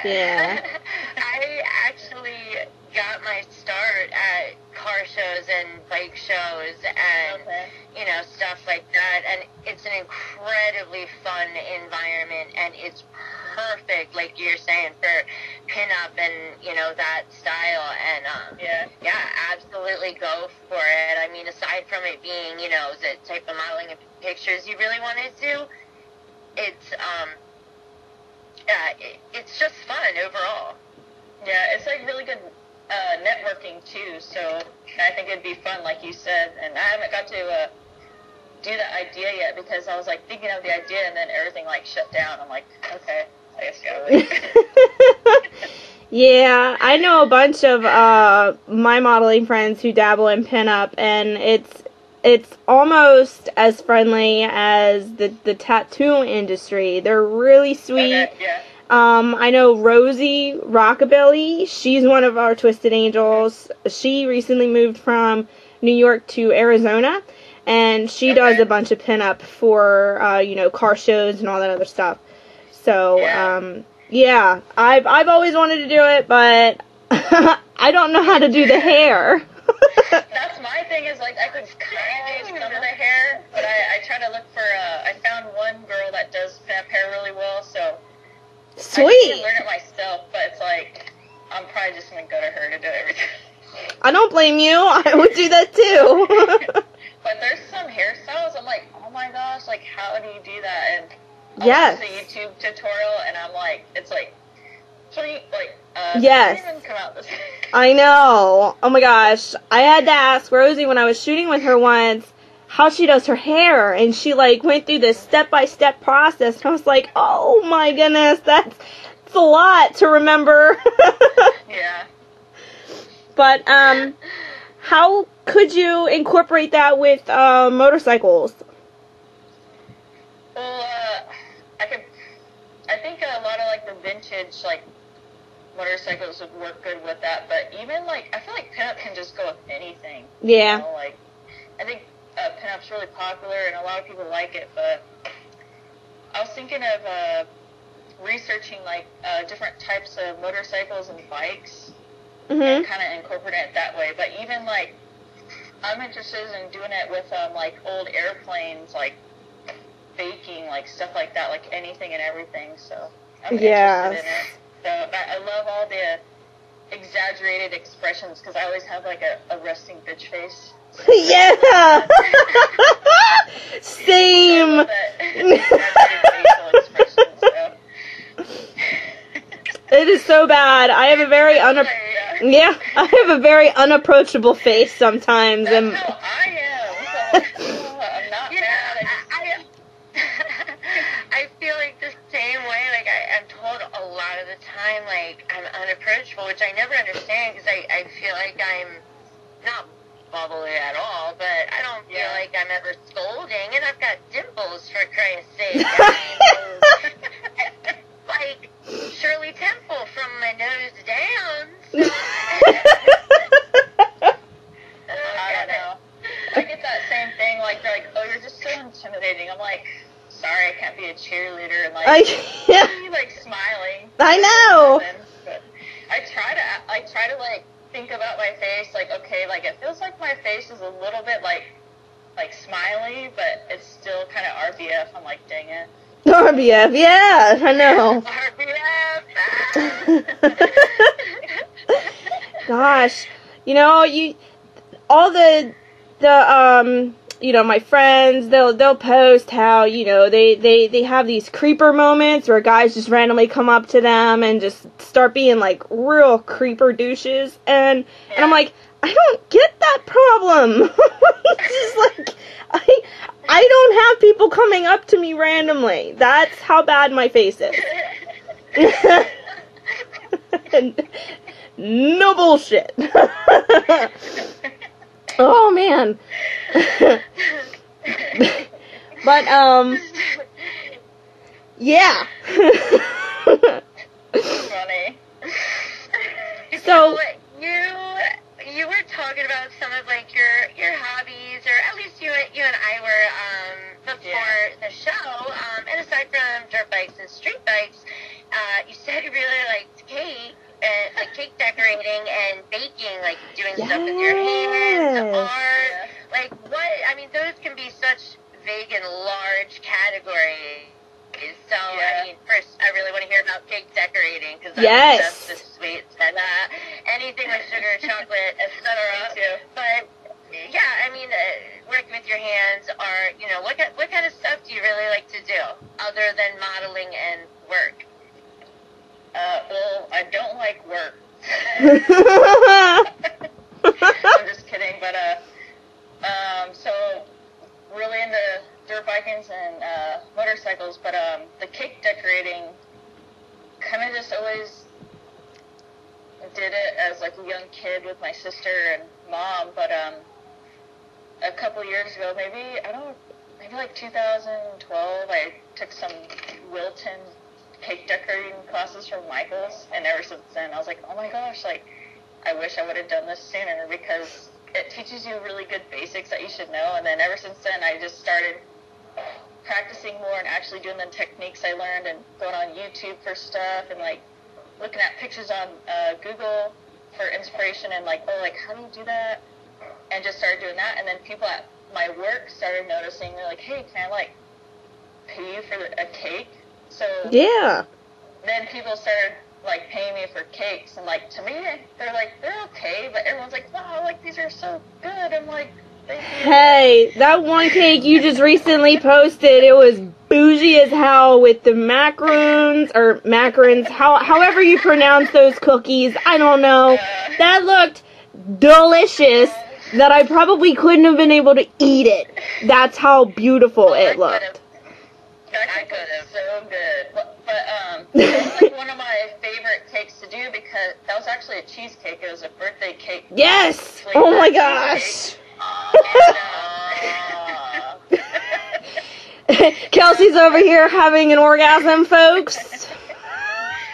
Yeah. I actually got my start at car shows and bike shows and Okay. you know stuff like that and it's an incredibly fun environment and it's perfect like you're saying for pinup and you know that style and um Yeah. yeah absolutely go for it i mean aside from it being you know the type of modeling and pictures you really want to do it's um yeah it, it's just fun overall Yeah, it's like really good uh, networking too. So I think it'd be fun, like you said. And I haven't got to uh, do the idea yet because I was like thinking of the idea and then everything like shut down. I'm like, okay, I guess go. Yeah, I know a bunch of uh, my modeling friends who dabble in pinup, and it's it's almost as friendly as the the tattoo industry. They're really sweet. Yeah. Um, I know Rosie Rockabilly. She's one of our Twisted Angels. She recently moved from New York to Arizona, and she does a bunch of pinup for uh, you know car shows and all that other stuff. So Yeah. um, yeah, I've I've always wanted to do it, but I don't know how to do the hair. That's my thing is like I could kind of do some of the hair, but I, I try to look for. Uh, I found one girl that does pinup hair really well, so I Sweet. can learn it myself, but it's like I'm probably just gonna go to her to do everything. I don't blame you. I would do that too. But there's some hairstyles I'm like, oh my gosh, like how do you do that? And I'll Yes. a YouTube tutorial, and I'm like, it's like, like, uh, Yes. Even come out this. I know. Oh my gosh. I had to ask Rosie when I was shooting with her once how she does her hair and she like went through this step by step process and I was like, Oh my goodness, that's, that's a lot to remember. yeah. but um how could you incorporate that with uh, motorcycles? Well, uh, I could. I think a lot of like the vintage like motorcycles would work good with that. But even like, I feel like pinup can just go with anything. Yeah. You know, like, I think uh, pinup's really popular and a lot of people like it. But I was thinking of uh, researching like uh, different types of motorcycles and bikes hmm and kind of incorporating it that way. But even like, I'm interested in doing it with um, like old airplanes, like baking, like stuff like that, like anything and everything. So I'm Yes. interested in it. So I, I love all the exaggerated expressions because I always have like a, a resting bitch face. yeah. Same. love that exaggerated facial expressions. It is so bad. I have a very unapp- yeah. yeah, I have a very unapproachable face sometimes, That's and how I am. So, I'm not You know, mad. I I, I, I feel like the same way. Like I, I'm told a lot of the time, like I'm unapproachable, which I never understand because I, I feel like I'm not bubbly at all, but I don't feel Yeah. like I'm ever scolding, and I've got dimples for Christ's sake. I mean, like Shirley Temple from my nose down. So, I oh, don't know. I get that same thing. Like they're like, "Oh, you're just so intimidating." I'm like, "Sorry, I can't be a cheerleader." And like, I yeah, be, like smiling. I know. But I try to, I try to like think about my face. Like, okay, like it feels like my face is a little bit like, like smiley, but it's still kind of RBF. I'm like, dang it. RBF. Yeah, I know. RBF. Gosh, you know you all the the um you know my friends they'll they'll post how you know they they they have these creeper moments where guys just randomly come up to them and just start being like real creeper douches and and I'm like I don't get that problem. just like I I don't have people coming up to me randomly. That's how bad my face is. no bullshit. oh man. but um yeah. Funny. So- you you were talking about some of like your your hobbies, or at least you you and I were um, before the show. Um, and aside from dirt bikes and street bikes, uh, you said you really liked cake. And, like cake decorating and baking, like doing stuff with your hands, Yes. art, like what? I mean, those can be such vague and large categories. So, Yeah. I mean, first, I really want to hear about cake decorating because Yes. that's the sweets and uh, anything with sugar, chocolate, etc. Me too. But yeah, I mean, uh, working with your hands, or you know, what ki- what kind of stuff do you really like to do other than modeling and work? Uh, well, I don't like work. I'm just kidding, but uh, um, so really into dirt bikings and uh, motorcycles, but um, the cake decorating kind of just always did it as like a young kid with my sister and mom, but um, a couple years ago, maybe I don't, maybe like 2012, I took some Wilton cake decorating classes from Michaels, and ever since then, I was like, oh my gosh, like I wish I would have done this sooner because it teaches you really good basics that you should know. And then ever since then, I just started practicing more and actually doing the techniques I learned and going on YouTube for stuff and like looking at pictures on uh, Google for inspiration and like, oh, like how do you do that? And just started doing that. And then people at my work started noticing. They're like, hey, can I like pay you for a cake? So yeah. then people started like paying me for cakes, and like to me, they're like they're okay, but everyone's like, wow, like these are so good. I'm like. Hey, that one cake you just recently posted, it was bougie as hell with the macaroons or macarons, how, however you pronounce those cookies. I don't know. That looked delicious. That I probably couldn't have been able to eat it. That's how beautiful oh, it looked. That cake was so good. But, but um, that was like one of my favorite cakes to do because that was actually a cheesecake. It was a birthday cake. Yes! Oh my gosh! And, uh, Kelsey's over here having an orgasm, folks.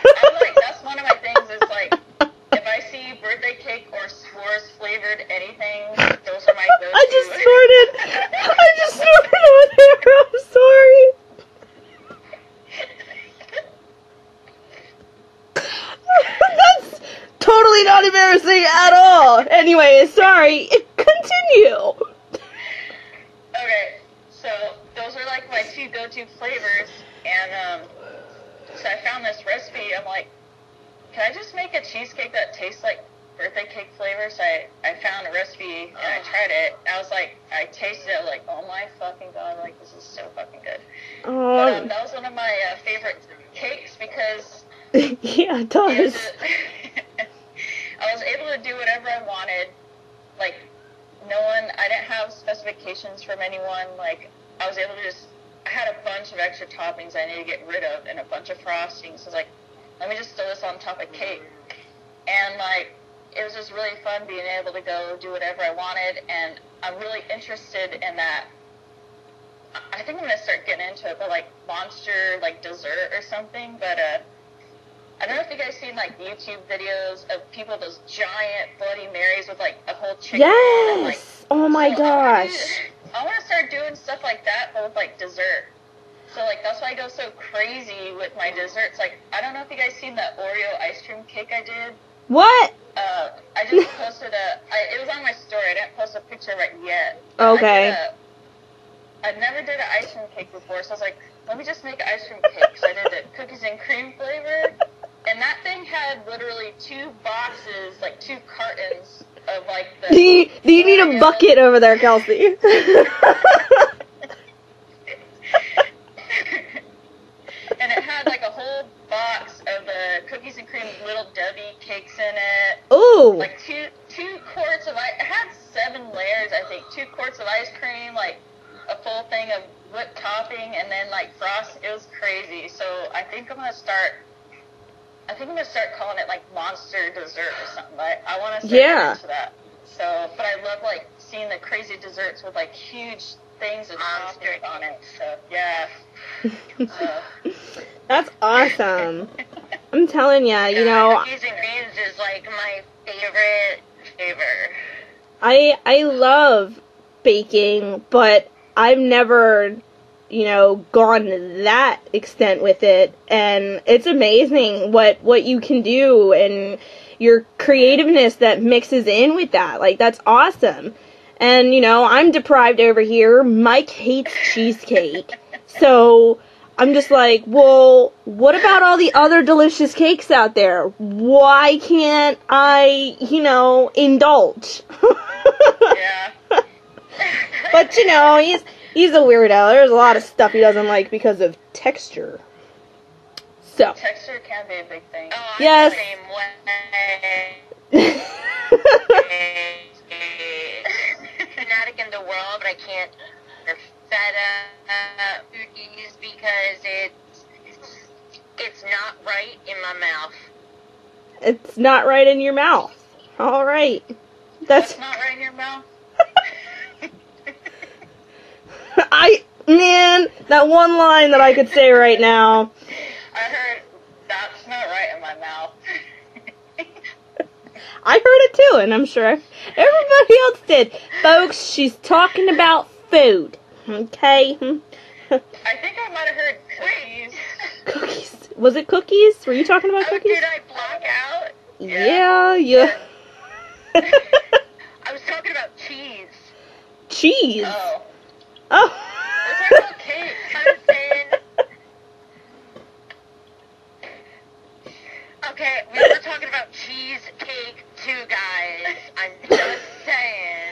I'm like, that's one of my things is like, if I see birthday cake or s'mores flavored anything, those are my go-to. I just snorted. I just snorted over there. I'm sorry. That's totally not embarrassing at all. Anyway, sorry. Continue. Okay, so those are like my two go-to flavors, and um, so I found this recipe. I'm like, can I just make a cheesecake that tastes like birthday cake flavor? So I, I found a recipe and I tried it. I was like, I tasted it like, oh my fucking god, like this is so fucking good. But um, Oh, that was one of my uh, favorite cakes because yeah, it does. I was able to do whatever I wanted. Like, no one, I didn't have specifications from anyone. Like, I was able to just, I had a bunch of extra toppings I needed to get rid of and a bunch of frostings. So I was like, let me just throw this on top of cake. And, like, it was just really fun being able to go do whatever I wanted. And I'm really interested in that. I- think I'm to start getting into it, but, like, monster, like, dessert or something. But, uh, I don't know if you guys seen like YouTube videos of people those giant Bloody Marys with like a whole chicken. and, like, Yes. Oh my so gosh. I want to start doing stuff like that, but with like dessert. So like that's why I go so crazy with my desserts. Like I don't know if you guys seen that Oreo ice cream cake I did. What? Uh, I just posted a. I, it was on my story. I didn't post a picture of it yet. Okay. I, a, never did an ice cream cake before, so I was like, let me just make ice cream cake. So I did the cookies and cream flavor, and that thing had literally two boxes, like two cartons of like the. Do you, do you need a bucket over there, Kelsey? and it had like a whole box of the cookies and cream little Debbie cakes in it. Ooh. Like two two quarts of ice. It had seven layers, I think. Two quarts of ice cream, like a full thing of whipped topping, and then like frost. It was crazy. So I think I'm gonna start. I think I'm gonna start calling it like monster dessert or something. I, I want to start Yeah. getting into that. So, but I love like seeing the crazy desserts with like huge things of toppings on it. So yeah. So, That's awesome. I'm telling ya, you know, cookies and creams is like my favorite flavor. I I love baking, but I've never, you know, gone that extent with it and it's amazing what what you can do and your creativeness that mixes in with that. Like that's awesome. And you know, I'm deprived over here. Mike hates cheesecake. So I'm just like, well, what about all the other delicious cakes out there? Why can't I, you know, indulge? yeah. But you know, he's he's a weirdo. There's a lot of stuff he doesn't like because of texture. So Texture can be a big thing. Oh, Yes. the same way. Fanatic in the world, but I can't feta cookies because it's it's not right in my mouth. it's not right in your mouth. All right. That's That's not right in your mouth. I man, that one line that I could say right now. I heard that's not right in my mouth. I heard it too, and I'm sure everybody else did. Folks, she's talking about food. Okay? I think I might have heard cookies. Cookies. Was it cookies? Were you talking about Oh, cookies? did I block out? Yeah, yeah. I was talking about cheese. Cheese. Oh. Oh. Okay. Okay, we were talking about cheesecake guys. I'm just saying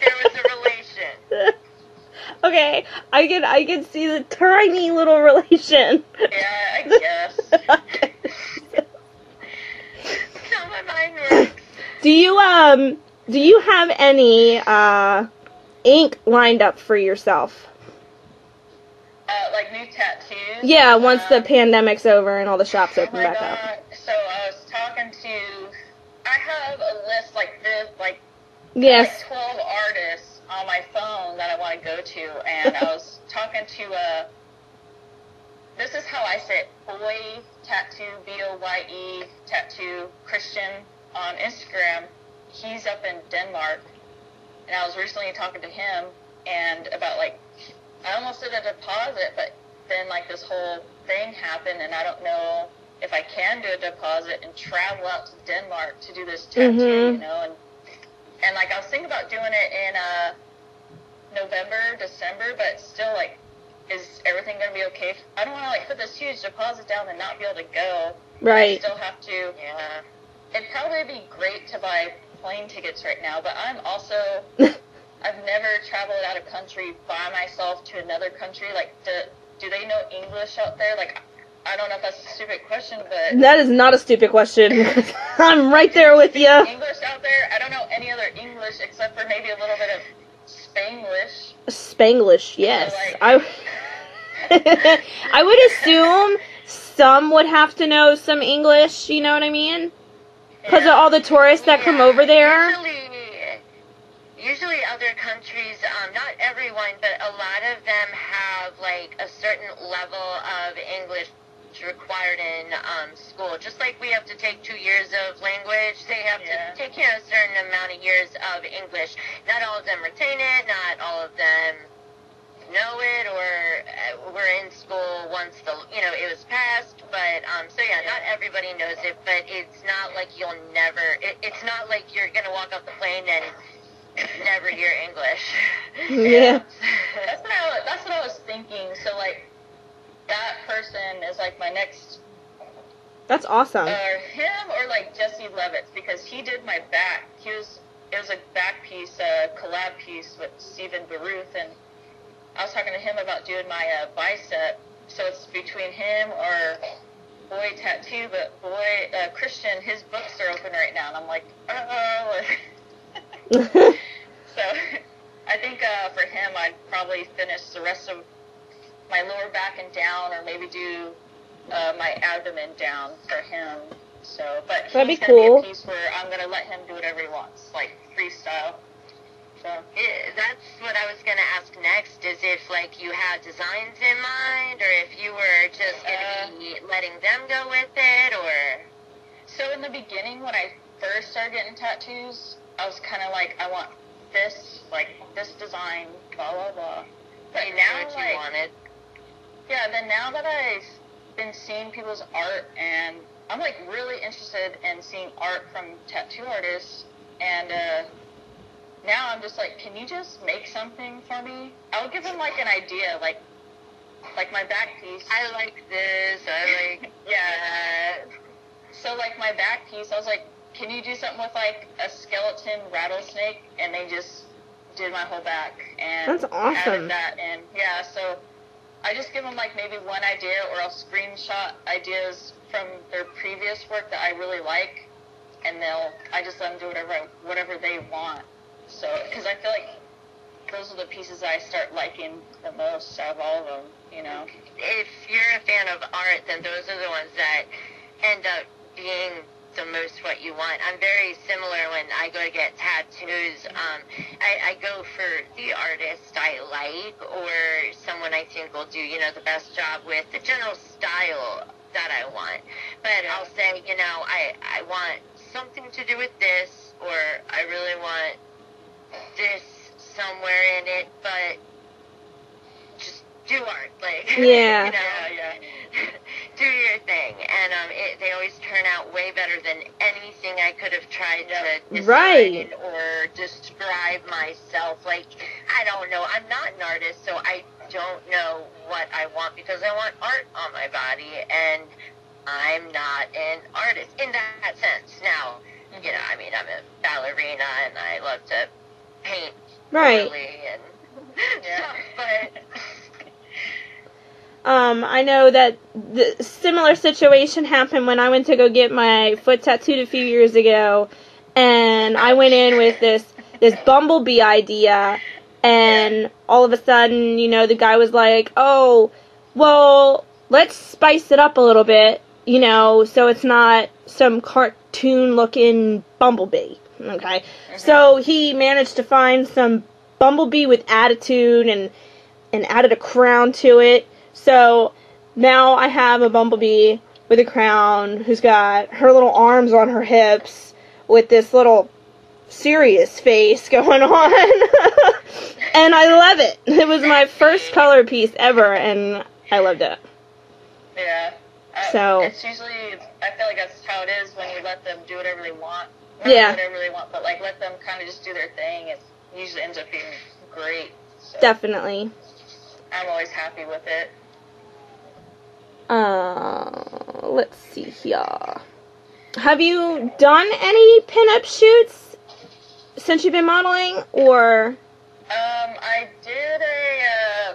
there was a relation. Okay, I can I can see the tiny little relation. Yeah, I guess. so my mind works. Do you um do you have any uh ink lined up for yourself? Uh, like new tattoos. Yeah, once the Um, pandemic's over and all the shops Oh open back up. So I was talking to, I have a list like this, like Yes. like 12 artists on my phone that I want to go to, and I was talking to a. This is how I say it: boy tattoo, B O Y E tattoo Christian on Instagram. He's up in Denmark, and I was recently talking to him and about like I almost did a deposit, but then like this whole thing happened, and I don't know if I can do a deposit and travel out to Denmark to do this tattoo, Mhm. you know, and and like I was thinking about doing it in uh November, December, but still like, is everything gonna be okay? I don't want to like put this huge deposit down and not be able to go. I Right. still have to. Yeah. It'd probably be great to buy plane tickets right now, but I'm also I've never traveled out of country by myself to another country. Like, do, do they know English out there? Like, I don't know if that's a stupid question, but That is not a stupid question. I'm right there with you. English out there? I don't know any other English except for maybe a little bit of Spanglish. Spanglish, yes. I I would assume some would have to know some English, you know what I mean? Because of all the tourists that come over there. Usually, usually other countries, um, not everyone, but a lot of them have like a certain level of English required in um, school. Just like we have to take two years of language, they have Yeah. to take you know, a certain amount of years of English. Not all of them retain it. Not all of them know it or uh, were in school once the you know it was passed but um so yeah not everybody knows it but it's not like you'll never it, it's not like you're gonna walk off the plane and never hear english Yeah. That's what I, that's what I was thinking. So like, that person is like my next That's awesome. or him or like Jesse Levitz because he did my back. He was it was a back piece, a collab piece with Stephen Baruth, and I was talking to him about doing my uh, bicep. So it's between him or Boy Tattoo, but Boy uh, Christian, his books are open right now, and I'm like, oh. so I think uh, for him, I'd probably finish the rest of my lower back and down, or maybe do uh, my abdomen down for him. So, but That'd he's be gonna cool. be a piece where I'm gonna let him do whatever he wants, like freestyle. Yeah, that's what I was gonna ask next. Is if like you had designs in mind, or if you were just gonna be letting them go with it, or So in the beginning, when I first started getting tattoos, I was kind of like, I want this, like this design, blah blah blah. But you now, what you like, wanted. yeah, then now that I've been seeing people's art, and I'm like really interested in seeing art from tattoo artists, and uh, now I'm just like, can you just make something for me? I'll give them like an idea, like like my back piece. I like this. I like yeah. So like my back piece, I was like, can you do something with like a skeleton rattlesnake? And they just did my whole back and That's awesome. added that and yeah. So I just give them like maybe one idea, or I'll screenshot ideas from their previous work that I really like, and they'll I just let them do whatever I, whatever they want. So because I feel like those are the pieces I start liking the most out of all of them. You know. if you're a fan of art, then those are the ones that end up being the most what you want. I'm very similar when I go to get tattoos. Um, I, I go for the artist I like or someone I think will do, you know, the best job with the general style that I want. But I'll say, you know, I, I want something to do with this or I really want this somewhere in it, but just do art. Like, Yeah. you know, Yeah, yeah. do your thing, and um, it, they always turn out way better than anything I could have tried to design Right. or describe myself. Like, I don't know. I'm not an artist, so I don't know what I want because I want art on my body, and I'm not an artist in that sense. Now, you know, I mean, I'm a ballerina, and I love to paint Right. and Yeah. but Um, I know that the similar situation happened when I went to go get my foot tattooed a few years ago, and I went in with this this bumblebee idea, and all of a sudden, you know, the guy was like, "Oh, well, let's spice it up a little bit, you know, so it's not some cartoon looking bumblebee." Okay, so he managed to find some bumblebee with attitude and and added a crown to it. So now I have a bumblebee with a crown who's got her little arms on her hips with this little serious face going on. and I love it. It was my first color piece ever and I loved it. Yeah. I, So- it's usually I feel like that's how it is when you let them do whatever they want. Yeah. whatever they want, but like let them kind of just do their thing. It usually ends up being great. So Definitely. I'm always happy with it. Uh, let's see here. Have you done any pinup shoots since you've been modeling, or Um, I did a uh,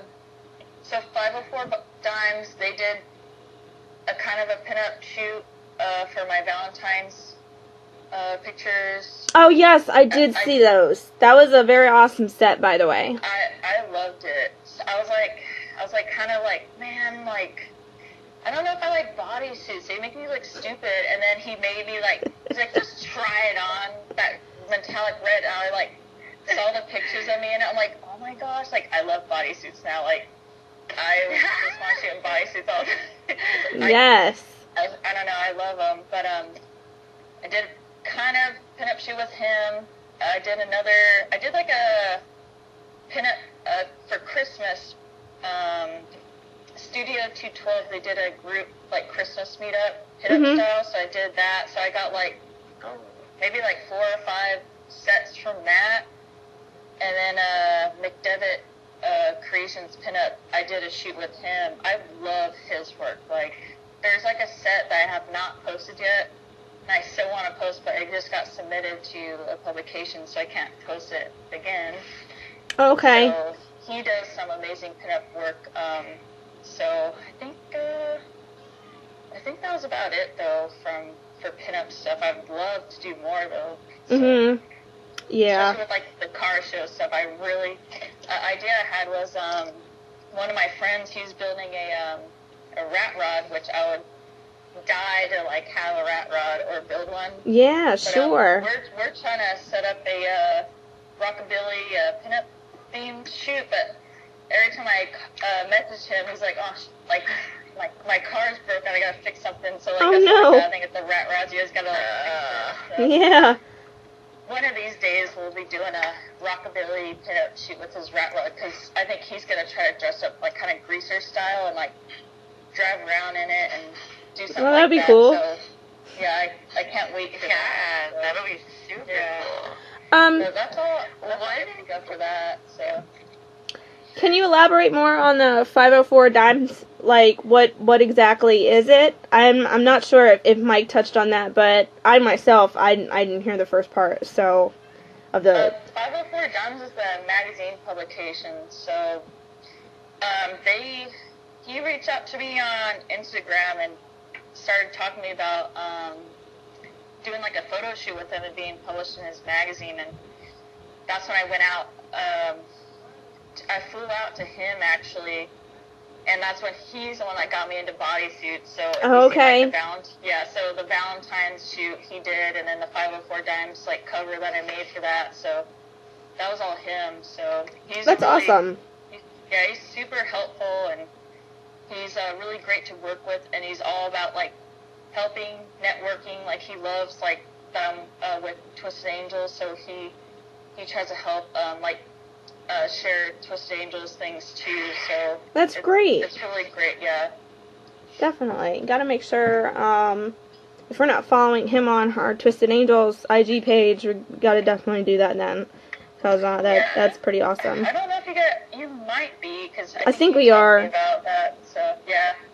so 504 bu- dimes. They did a kind of a pinup shoot uh, for my Valentine's uh, pictures. Oh yes, I did I- see those. That was a very awesome set, by the way. I I loved it. I was like, I was like, kind of like, man, like, I don't know if I like bodysuits. They make me look stupid. And then he made me like, he's like, just try it on that metallic red. And I like saw the pictures of me, and I'm like, oh my gosh, like I love bodysuits now. Like, I just want to shoot in bodysuits all the time. I- Yes. I, I don't know. I love them, but um, I did kind of pinup shoot with him. I did another. I did like a pinup uh, for Christmas. Um, Studio 212. They did a group like Christmas meetup pinup Mhm. style. So I did that. So I got like oh, maybe like four or five sets from that. And then uh, McDevitt uh, Creations pinup. I did a shoot with him. I love his work. Like there's like a set that I have not posted yet. And I still want to post, but it just got submitted to a publication, so I can't post it again. Okay. So he does some amazing pinup work. Um, so I think uh, I think that was about it though from for pinup stuff. I'd love to do more though. So, Mhm. Yeah. Especially with like the car show stuff. I really uh, idea I had was um, one of my friends. He's building a um, a rat rod, which I would die to like have a rat rod or build one. Yeah, But, um, sure. we're we're trying to set up a uh, rockabilly uh, pinup themed shoot, but every time I uh, message him, he's like, "Oh, sh- like my my car's broken. I gotta fix something." So like, Oh, that's no. like, I think it's the rat rods. You guys gotta like fix it. So Yeah. one of these days we'll be doing a rockabilly pinup shoot with his rat rod because I think he's gonna try to dress up like kind of greaser style and like drive around in it and do something. Well, that'd like be that. cool. So, yeah, I, I can't wait for that. So, that'll be super Yeah. cool. Um, so that's all. That's all I can go for that. So can you elaborate more on the 504 dimes? Like, what what exactly is it? I'm I'm not sure if, if Mike touched on that, but I myself I I didn't hear the first part. So, of Uh, the 504 Dimes is the magazine publication. So um, they he reached out to me on Instagram and started talking to me about um, doing like a photo shoot with him and being published in his magazine. And that's when I went out. Um, I flew out to him actually. And that's when he's the one that got me into bodysuits. So Oh, you see, like, okay. Valent- yeah, so the Valentine's shoot he did, and then the 504 Dimes like cover that I made for that. So that was all him. So he's that's really, awesome. he's- yeah, he's super helpful and he's uh, really great to work with, and he's all about like helping, networking. Like he loves like um, uh, with Twisted Angels, so he he tries to help um, like uh, share Twisted Angels things too. So That's it's- great. It's really great. Yeah. Definitely. Got to make sure um if we're not following him on our Twisted Angels IG page, we got to definitely do that then. Cause uh, that yeah. that's pretty awesome. I don't know if you get, you might be because I, I, think, think we are. About that, so yeah.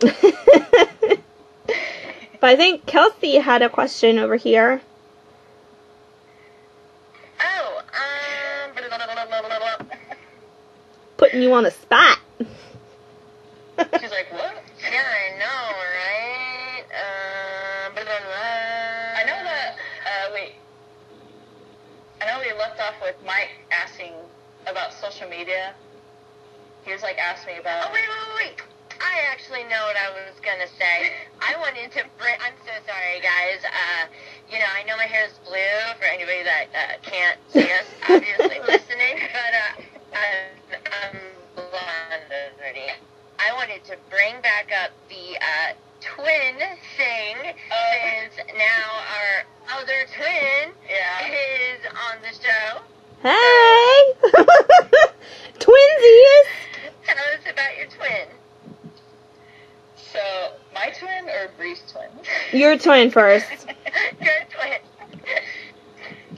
but I think Kelsey had a question over here. Oh, um, putting you on the spot. She's like, what? Yeah, I know, right? Um, I know that. Uh, wait off with Mike asking about social media. He was like asking me about. Oh wait, wait, wait. I actually know what I was gonna say. I wanted to bring. I'm so sorry, guys. Uh, you know, I know my hair is blue for anybody that uh, can't see us, obviously listening, but uh, I'm, I'm blonde already. I wanted to bring back up the uh, twin thing Oh. since now our other twin Yeah. is on the show. Hey! Twinsies! Tell us about your twin. So my twin or Bree's twin? Your twin first. your twin.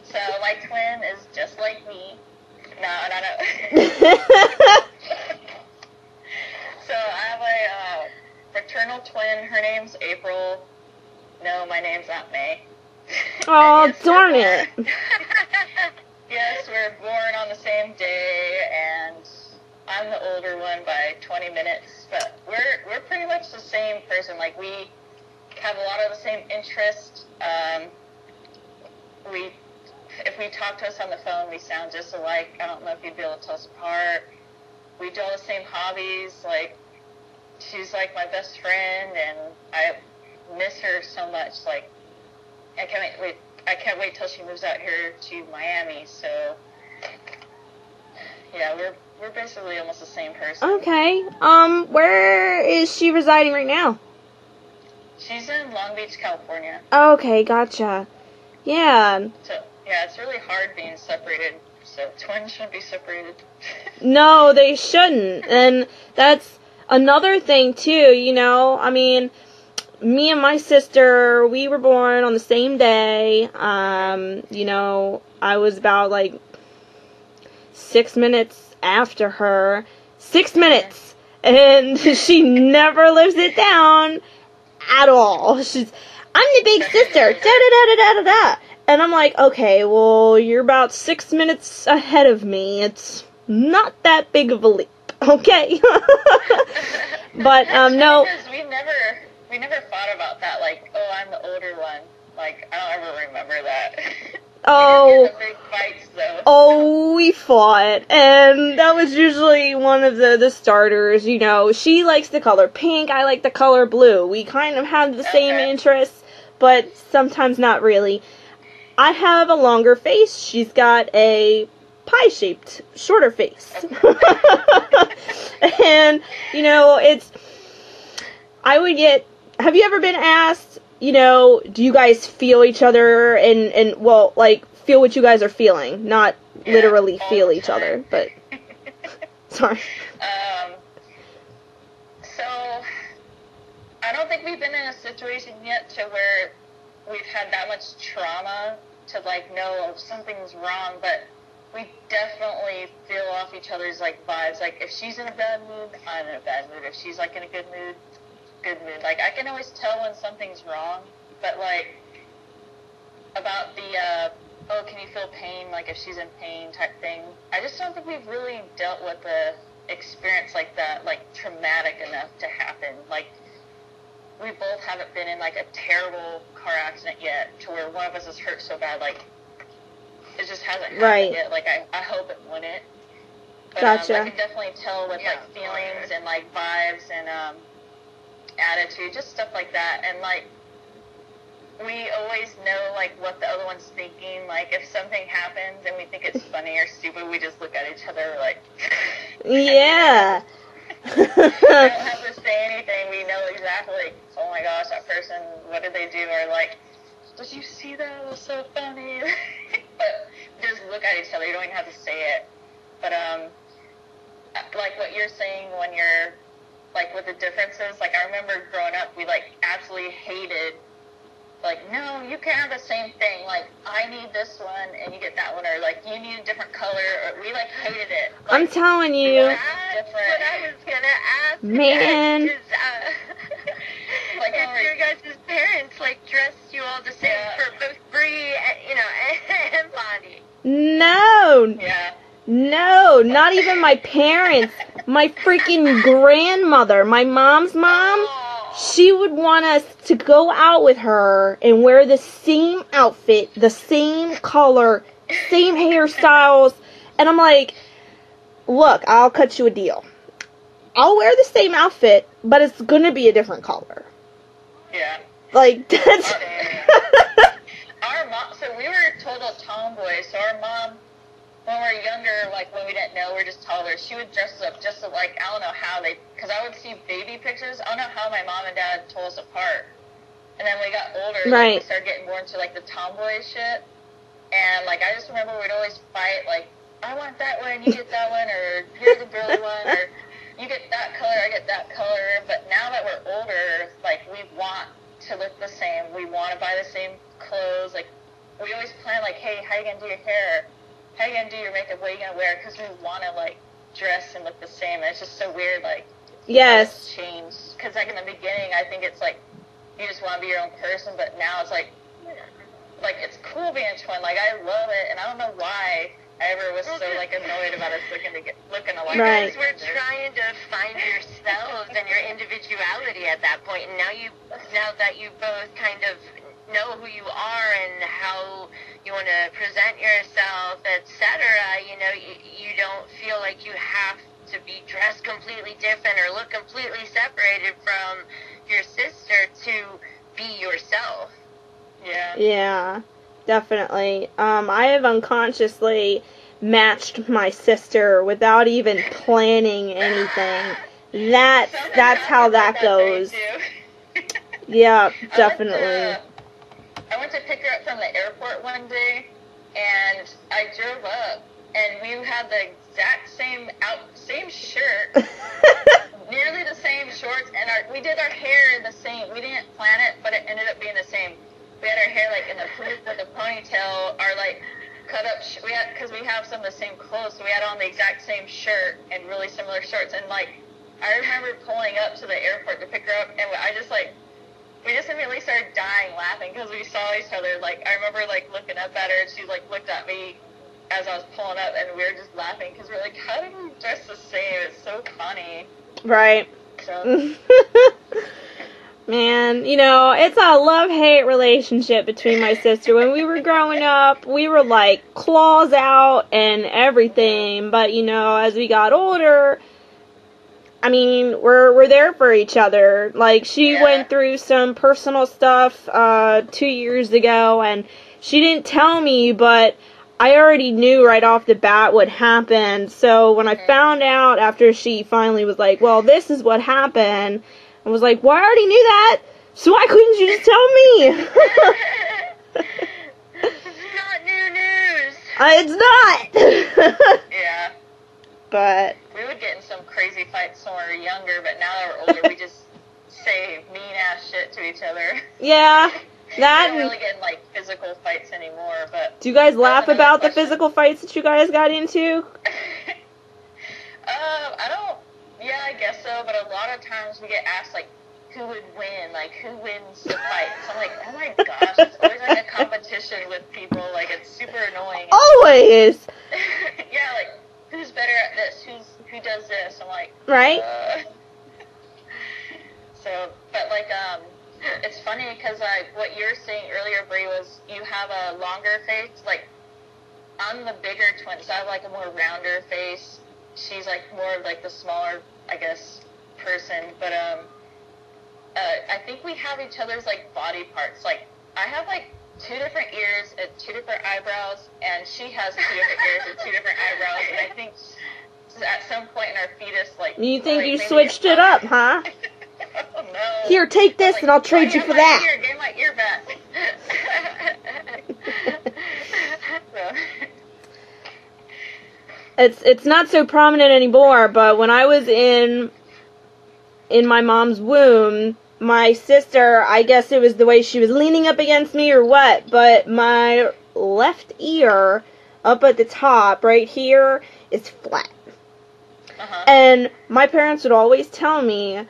So my twin is just like me. No, no, no. so I have a uh, fraternal twin. Her name's April. No, my name's not May. oh, darn it. Yes, we're born on the same day, and I'm the older one by 20 minutes. But we're we're pretty much the same person. Like we have a lot of the same interests. Um, we, if we talk to us on the phone, we sound just alike. I don't know if you'd be able to tell us apart. We do all the same hobbies. Like she's like my best friend, and I miss her so much. Like I can't wait. I can't wait till she moves out here to Miami. So yeah, we're we're basically almost the same person. Okay. Um, where is she residing right now? She's in Long Beach, California. Okay, gotcha. Yeah. So yeah, it's really hard being separated. So twins shouldn't be separated. No, they shouldn't. And that's another thing too, you know. I mean, me and my sister, we were born on the same day. Um, you know, I was about like 6 minutes after her. 6 minutes. And she never lives it down at all. She's I'm the big sister. Da da da da da da da. And I'm like, okay, well, you're about six minutes ahead of me. It's not that big of a leap, okay? but um, no, because we never we never thought about that. Like, oh, I'm the older one. Like, I don't ever remember that. oh, fights oh, we fought, and that was usually one of the the starters. You know, she likes the color pink. I like the color blue. We kind of have the same interests, but sometimes not really. I have a longer face. She's got a pie shaped, shorter face. and, you know, it's. I would get. Have you ever been asked, you know, do you guys feel each other and, and well, like, feel what you guys are feeling? Not Yeah, literally feel each other, but. Sorry. Um, so I don't think we've been in a situation yet to where we've had that much trauma to like know if something's wrong, but we definitely feel off each other's like vibes. Like if she's in a bad mood, I'm in a bad mood. If she's like in a good mood, good mood. Like I can always tell when something's wrong, but like about the uh, oh, can you feel pain? Like if she's in pain type thing. I just don't think we've really dealt with a experience like that, like traumatic enough to happen. Like we both haven't been in like a terrible car accident yet, to where one of us is hurt so bad, like it just hasn't happened Right. yet. Like I, I hope it wouldn't. But Gotcha. um, I can definitely tell with Yeah, like feelings and like vibes and um, attitude, just stuff like that. And like we always know like what the other one's thinking. Like if something happens and we think it's funny or stupid, we just look at each other like. Yeah. we don't have to say anything. We know exactly. Oh my gosh, that person. What did they do? Or like, did you see that? It was so funny. but just look at each other. You don't even have to say it. But um, like what you're saying when you're like with the differences. Like I remember growing up, we like absolutely hated. Like no, you can't have the same thing. Like I need this one and you get that one, or like you need a different color. Or we like hated it. I'm telling you. That's what I was gonna ask. Man. Is, uh, Like, if your guys' parents like dressed you all the same Yeah. for both Bree, and, you know, and Blondie. No, yeah. No, not even my parents. My freaking grandmother, my mom's mom, she would want us to go out with her and wear the same outfit, the same color same hairstyles, and I'm like, look, I'll cut you a deal. I'll wear the same outfit, but it's gonna be a different color. Yeah. Like that's our mom, so we were total tomboys. So our mom, when we were younger, like when we didn't know, we were just toddlers. She would dress us up just to like I don't know how they, because I would see baby pictures. I don't know how my mom and dad told us apart. And then we got older, like, Right. we started getting more into like the tomboy shit. And like I just remember we'd always fight like I want that one, you get that one, or you're the girly one, or you get that color, I get that color. But now that we're older, like we want to look the same. We want to buy the same clothes. Like we always plan like, hey, how you gonna do your hair? How you gonna do your makeup? What are you gonna wear? Because we want to like dress and look the same. And it's just so weird, like yes, change. Because like in the beginning, I think it's like you just want to be your own person, but now it's like like it's cool being a twin. Like I love it, and I don't know why I ever was so like annoyed about us looking to get looking alike. Right. Because we're trying to find yourselves and your individuality at that point, and now you, now that you both kind of know who you are and how you want to present yourself, etc. You know, you, you don't feel like you have to be dressed completely different or look completely separated from your sister to be yourself. Yeah. yeah, definitely. Um, I have unconsciously matched my sister without even planning anything. That's that's how that goes. day, too. Yeah, I definitely. I went to pick her up from the airport one day, and I drove up, and we had the exact same out, same shirt, nearly the same shorts, and our we did our hair the same. We didn't plan it, but it ended up being the same. We had our hair like in the poof with a ponytail, our like cut up. Sh- we had because we have some of the same clothes, so we had on the exact same shirt and really similar shorts. And like I remember pulling up to the airport to pick her up, and I just like we just immediately started dying laughing because we saw each other. Like I remember like looking up at her, and she like looked at me as I was pulling up, and we were just laughing because we're like, how did we dress the same? It's so funny. right. So Man, you know, it's a love hate relationship between my sister. When we were growing up, we were like claws out and everything, but you know, as we got older, I mean, we're we're there for each other. Like she Yeah. went through some personal stuff uh 2 years ago and she didn't tell me, but I already knew right off the bat what happened. So when I found out after she finally was like, "Well, this is what happened." I was like, "Well, I already knew that. So why couldn't you just tell me?" This is not new news. Uh, it's not. yeah, but we would get in some crazy fights when we were younger, but now that we're older, we just say mean ass shit to each other. yeah, That we don't really get in like physical fights anymore, but Do you guys laugh about the physical fights that you guys got into? Um, I don't. Yeah, I guess so. But a lot of times we get asked like, who would win? Like, who wins the fight? So I'm like, oh my gosh, it's always like a competition with people. Like, it's super annoying. Always, yeah, like, who's better at this? Who's who does this? I'm like, right? uh, so, but like, um, it's funny because like what you were saying earlier, Bree, was you have a longer face. Like, I'm the bigger twin, so I have like a more rounder face. She's like more of like the smaller, I guess, person. But um, uh, I think we have each other's like body parts. Like, I have like two different ears and two different eyebrows, and she has two different ears and two different eyebrows. And I think at some point in our fetus, like You think you switched it up, huh? oh no! Here, take this, Like, and I'll trade "Oh, you for that. Ear, get my ear back. so, It's it's not so prominent anymore, but when I was in in my mom's womb, my sister, I guess it was the way she was leaning up against me or what, but my left ear up at the top right here is flat. uh-huh. And my parents would always tell me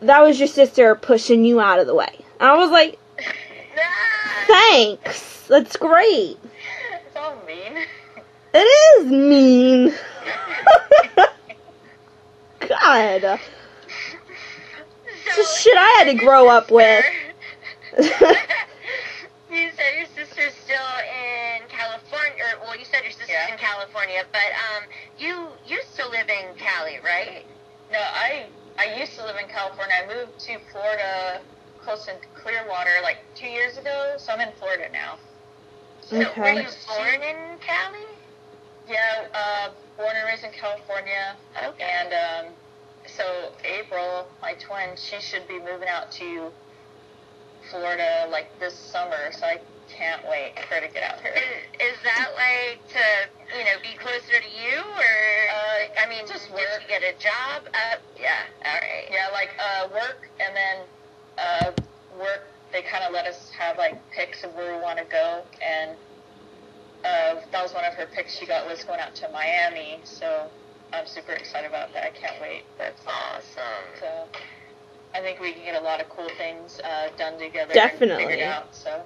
that was your sister pushing you out of the way. And I was like, thanks. That's great. it's all mean. It is mean. God. It's just shit I had to grow up with. you said your sister's still in California, or well, you said your sister's yeah. in California, but um, you used to live in Cali, right? No, I I used to live in California. I moved to Florida, close to Clearwater, like two years ago. So I'm in Florida now. So were you born in Cali? Yeah, uh, born and raised in California. Okay. And um, so April, my twin, she should be moving out to Florida like this summer. So I can't wait for her to get out here. Is, is that like to you know be closer to you, or Uh, I mean, just did work. you get a job? Uh, yeah. All right. Yeah, like uh, work and then uh, work. They kind of let us have like picks of where we want to go, and uh, that was one of her picks she got was going out to Miami. So I'm super excited about that. I can't wait. That's Awesome. So I think we can get a lot of cool things uh, done together. And Definitely. figured out. So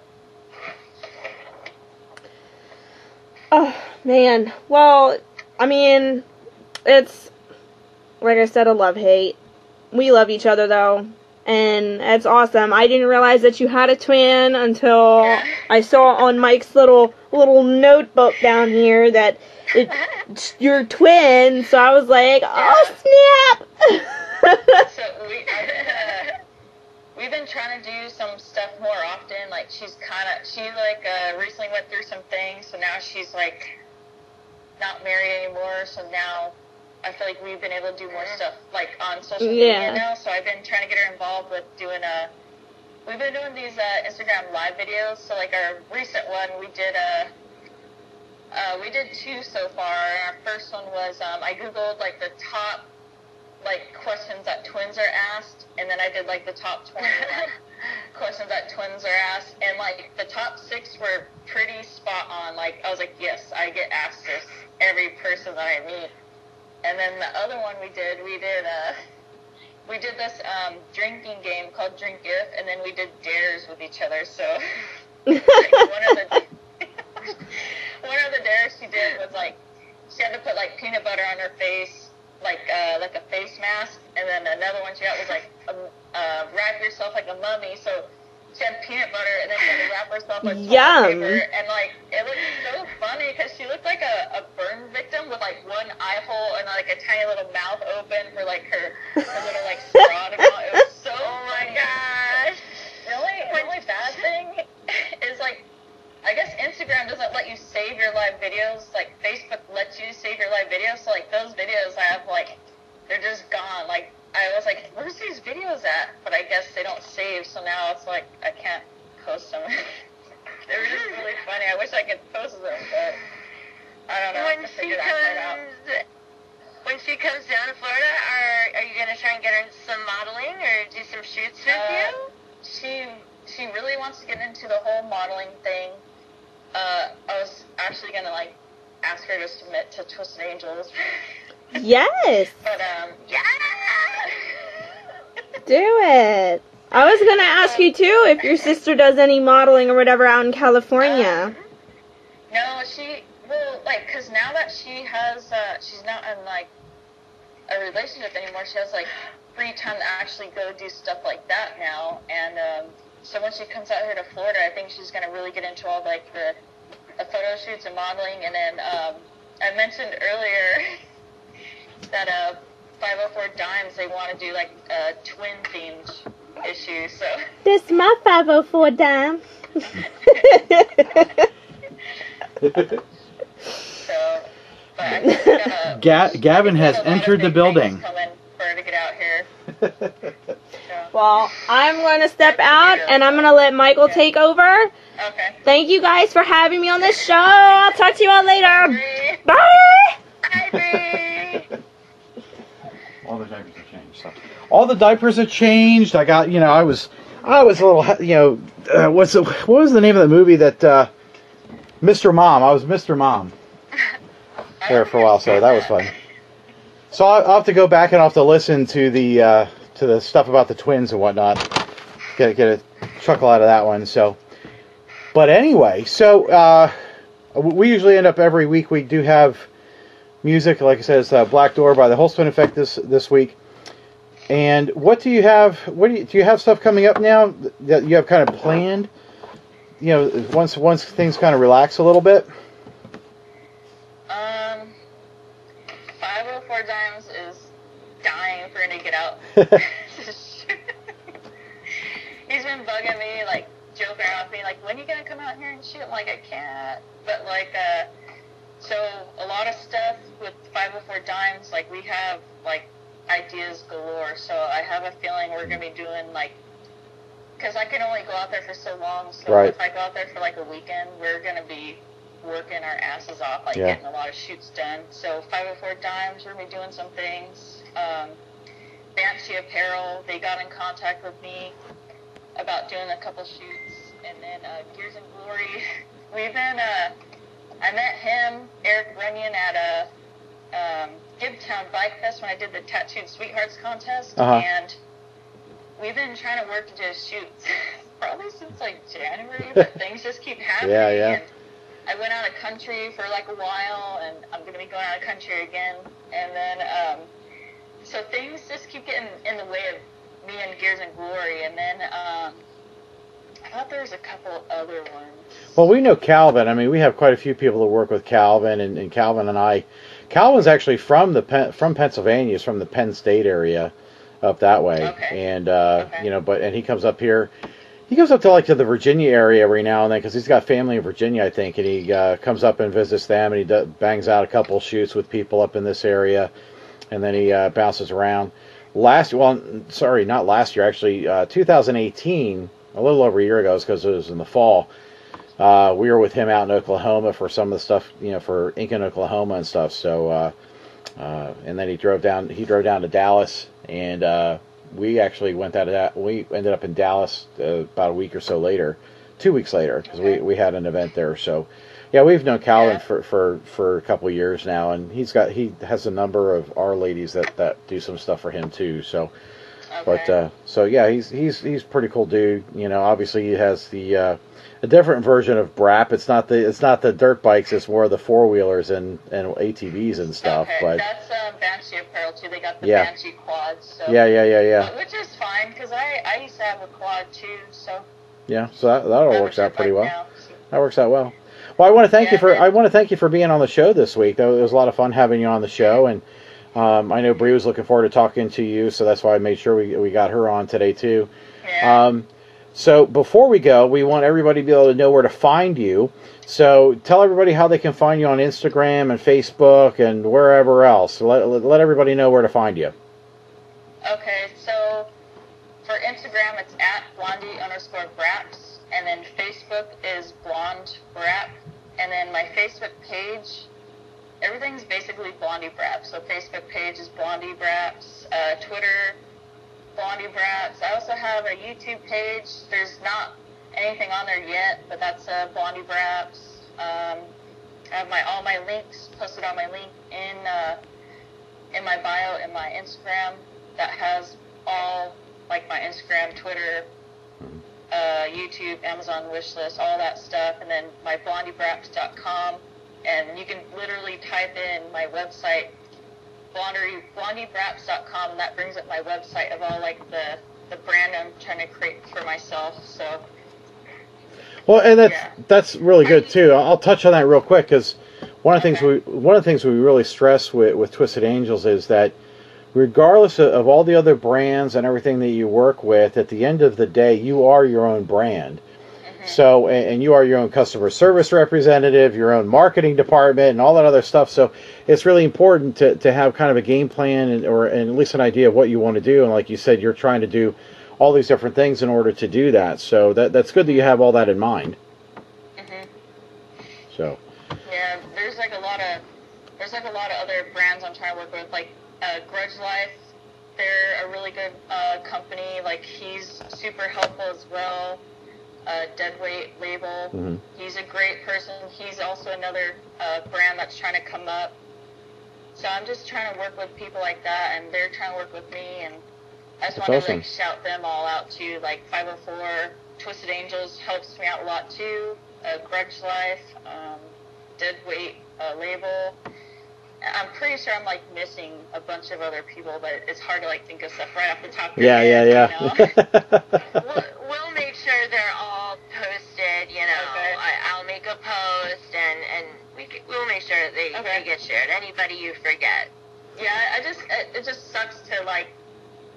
Oh man. Well, I mean, it's like I said, a love hate. We love each other though, and it's awesome. I didn't realize that you had a twin until I saw on Mike's little little notebook down here that it's your twin. So I was like, oh snap! so we I've been, uh, we've been trying to do some stuff more often. Like she's kind of she like uh, recently went through some things, so now she's like not married anymore. So now I feel like we've been able to do more stuff like on social Yeah. media now. So I've been trying to get her involved with doing a. We've been doing these uh, Instagram live videos. So like our recent one, we did a. Uh, we did two so far. Our first one was um, I googled like the top like questions that twins are asked, and then I did like the top twenty like, questions that twins are asked, and like the top six were pretty spot on. Like I was like, yes, I get asked this every person that I meet. And then the other one we did, we did uh, we did this um, drinking game called Drink If, and then we did dares with each other. So like, one of the one of the dares she did was like she had to put like peanut butter on her face, like uh, like a face mask, and then another one she got was like um, uh, wrap yourself like a mummy. So she had peanut butter, and then she had to wrap herself with toilet Yum. paper, and like it looked so funny because she looked like a, a burn victim with like one eye hole and like a tiny little mouth open for like her, her little like straw to go. It was so Oh my gosh. The only, the only bad thing is like, I guess Instagram doesn't let you save your live videos. Like Facebook lets you save your live videos. So like those videos I have like, they're just gone. Like I was like, where's these videos at? But I guess they don't save. So now it's like I can't post them. they were just really funny. I wish I could post them, but I don't know. I When have to she figure that part out. comes, when she comes down to Florida, are are you gonna try and get her some modeling or do some shoots with Uh, you? she she really wants to get into the whole modeling thing. Uh, I was actually gonna like ask her to submit to Twisted Angels, yes, but um, Yeah. Do it. I was gonna ask you too if your sister does any modeling or whatever out in California. no, she well like because now that she has uh, she's not in like a relationship anymore. She has like free time to actually go do stuff like that now, and um, so when she comes out here to Florida, I think she's gonna really get into all like the, the photo shoots and modeling. And then um, I mentioned earlier that uh, 504 Dimes they want to do like a twin themed issue. So This is my 504 dime. so, but I think we uh, gotta. Ga- Gavin has a lot of entered the building. things Coming for her to get out here. So, well, I'm gonna step out and I'm gonna let Michael take over. okay. Thank you guys for having me on this show. I'll talk to you all later. Agree. Bye. Bye, Bree. All the diapers have changed. So. All the diapers have changed. I got, you know, I was, I was a little, you know, uh, what's the, what was the name of the movie that, uh, Mr. Mom? I was Mr. Mom there for a while, so that was fun. So I'll, I'll have to go back and I'll have to listen to the, uh, to the stuff about the twins and whatnot. Get get a chuckle out of that one. So, but anyway, so uh, we usually end up every week. We do have music. Like I said, it's uh, Black Door by the Holtzman Effect this this week. And what do you have? What do you do? You have stuff coming up now that you have kind of planned? You know, once once things kind of relax a little bit. Uh, 504 Dimes is dying for him to get out. He's been bugging me, like joking around with me, like, when are you gonna come out here and shoot? I'm like, I can't. But like, uh, so a lot of stuff with 504 Dimes, like we have like ideas galore. So I have a feeling we're gonna be doing like, because I can only go out there for so long. So Right. if I go out there for like a weekend, we're gonna be working our asses off, like Yeah. getting a lot of shoots done. So 504 Dimes, we're gonna be doing some things. Um, Banshee Apparel, they got in contact with me about doing a couple shoots, and then uh, Gears and Glory. We've been. Uh, I met him, Eric Runyon, at a um, Gibtown Bike Fest when I did the Tattooed Sweethearts contest, Uh-huh. and we've been trying to work to do shoots probably since like January, but things just keep happening. Yeah, yeah. I went out of country for like a while, and I'm going to be going out of country again, and then um, so things just keep getting in the way of me and Gears and Glory, and then um, I thought there was a couple other ones. Well, we know Calvin. I mean, we have quite a few people that work with Calvin, and, and Calvin and I. Calvin's actually from the Pen, from Pennsylvania. He's from the Penn State area, up that way. Okay. And uh, Okay. you know, but and he comes up here. He goes up to like to the Virginia area every now and then because he's got family in Virginia, I think, and he uh, comes up and visits them, and he do, bangs out a couple shoots with people up in this area, and then he uh, bounces around. Last, well, sorry, not last year, actually, uh, 2018, a little over a year ago, because it was in the fall. Uh, we were with him out in Oklahoma for some of the stuff, you know, for Incan, Oklahoma and stuff. So, uh, uh, and then he drove down. He drove down to Dallas, and uh, we actually went out of that. We ended up in Dallas uh, about a week or so later, two weeks later, because we, Okay. we had an event there. So, yeah, we've known Calvin Yeah. for, for for a couple of years now, and he's got he has a number of our ladies that that do some stuff for him too. So. But Okay. uh, so yeah, he's he's he's pretty cool dude. You know, obviously he has the uh, a different version of Brap. It's not the it's not the dirt bikes. It's more of the four wheelers and and ATVs and stuff. okay, But that's um, Banshee Apparel too. They got the Yeah. Banshee quads. So. yeah, yeah, yeah, yeah, Which is fine because I, I used to have a quad too, so yeah. So that that all works out pretty well. now, so- That works out well. Well, I want to thank you for I want to thank you for being on the show this week. Though it was a lot of fun having you on the show, and um, I know Bree was looking forward to talking to you, so that's why I made sure we we got her on today too. Yeah. Um, so before we go, we want everybody to be able to know where to find you. So tell everybody how they can find you on Instagram and Facebook and wherever else. Let, let, everybody know where to find you. Okay, so for Instagram, it's at blondie underscore braps, and then Facebook is blonde brap, and then my Facebook page, everything's basically blondie braps. So Facebook page is blondie braps, uh, Twitter, blondie Braaps. I also have a YouTube page. There's not anything on there yet, but that's uh, blondie Braaps. Um, I have my all my links posted on my link in uh, in my bio in my Instagram that has all like my Instagram, Twitter, uh, YouTube, Amazon wishlist, all that stuff, and then my blondiebraps.com, and you can literally type in my website, blondie, blondiebraps.com, and that brings up my website of all like the the brand I'm trying to create for myself. So Well, and that's Yeah. that's really good too. I'll I'll touch on that real quick because one of the things we one of the things we really stress with with Twisted Angels is that regardless of, of all the other brands and everything that you work with, at the end of the day, you are your own brand. So, and, you are your own customer service representative, your own marketing department, and all that other stuff. So, it's really important to, to have kind of a game plan and, or and at least an idea of what you want to do. And like you said, you're trying to do all these different things in order to do that. So that that's good that you have all that in mind. Mhm. So, Yeah, there's like a lot of there's like a lot of other brands I'm trying to work with, like uh, Grudge Life. They're a really good uh, company. Like he's super helpful as well. Uh, Deadweight label. Mhm. He's a great person. He's also another uh, brand that's trying to come up. So I'm just trying to work with people like that, and they're trying to work with me. And I just want awesome. to like shout them all out too. Like 504 Twisted Angels helps me out a lot too. Uh, Grudge Life, um, Deadweight uh, label. I'm pretty sure I'm like missing a bunch of other people, but it's hard to like think of stuff right off the top of your yeah, yeah, yeah. You know? make sure they're all posted. You know, Okay. I, I'll make a post and and we we'll make sure that they, Okay. they get shared. Anybody you forget. yeah, I just it, it just sucks to like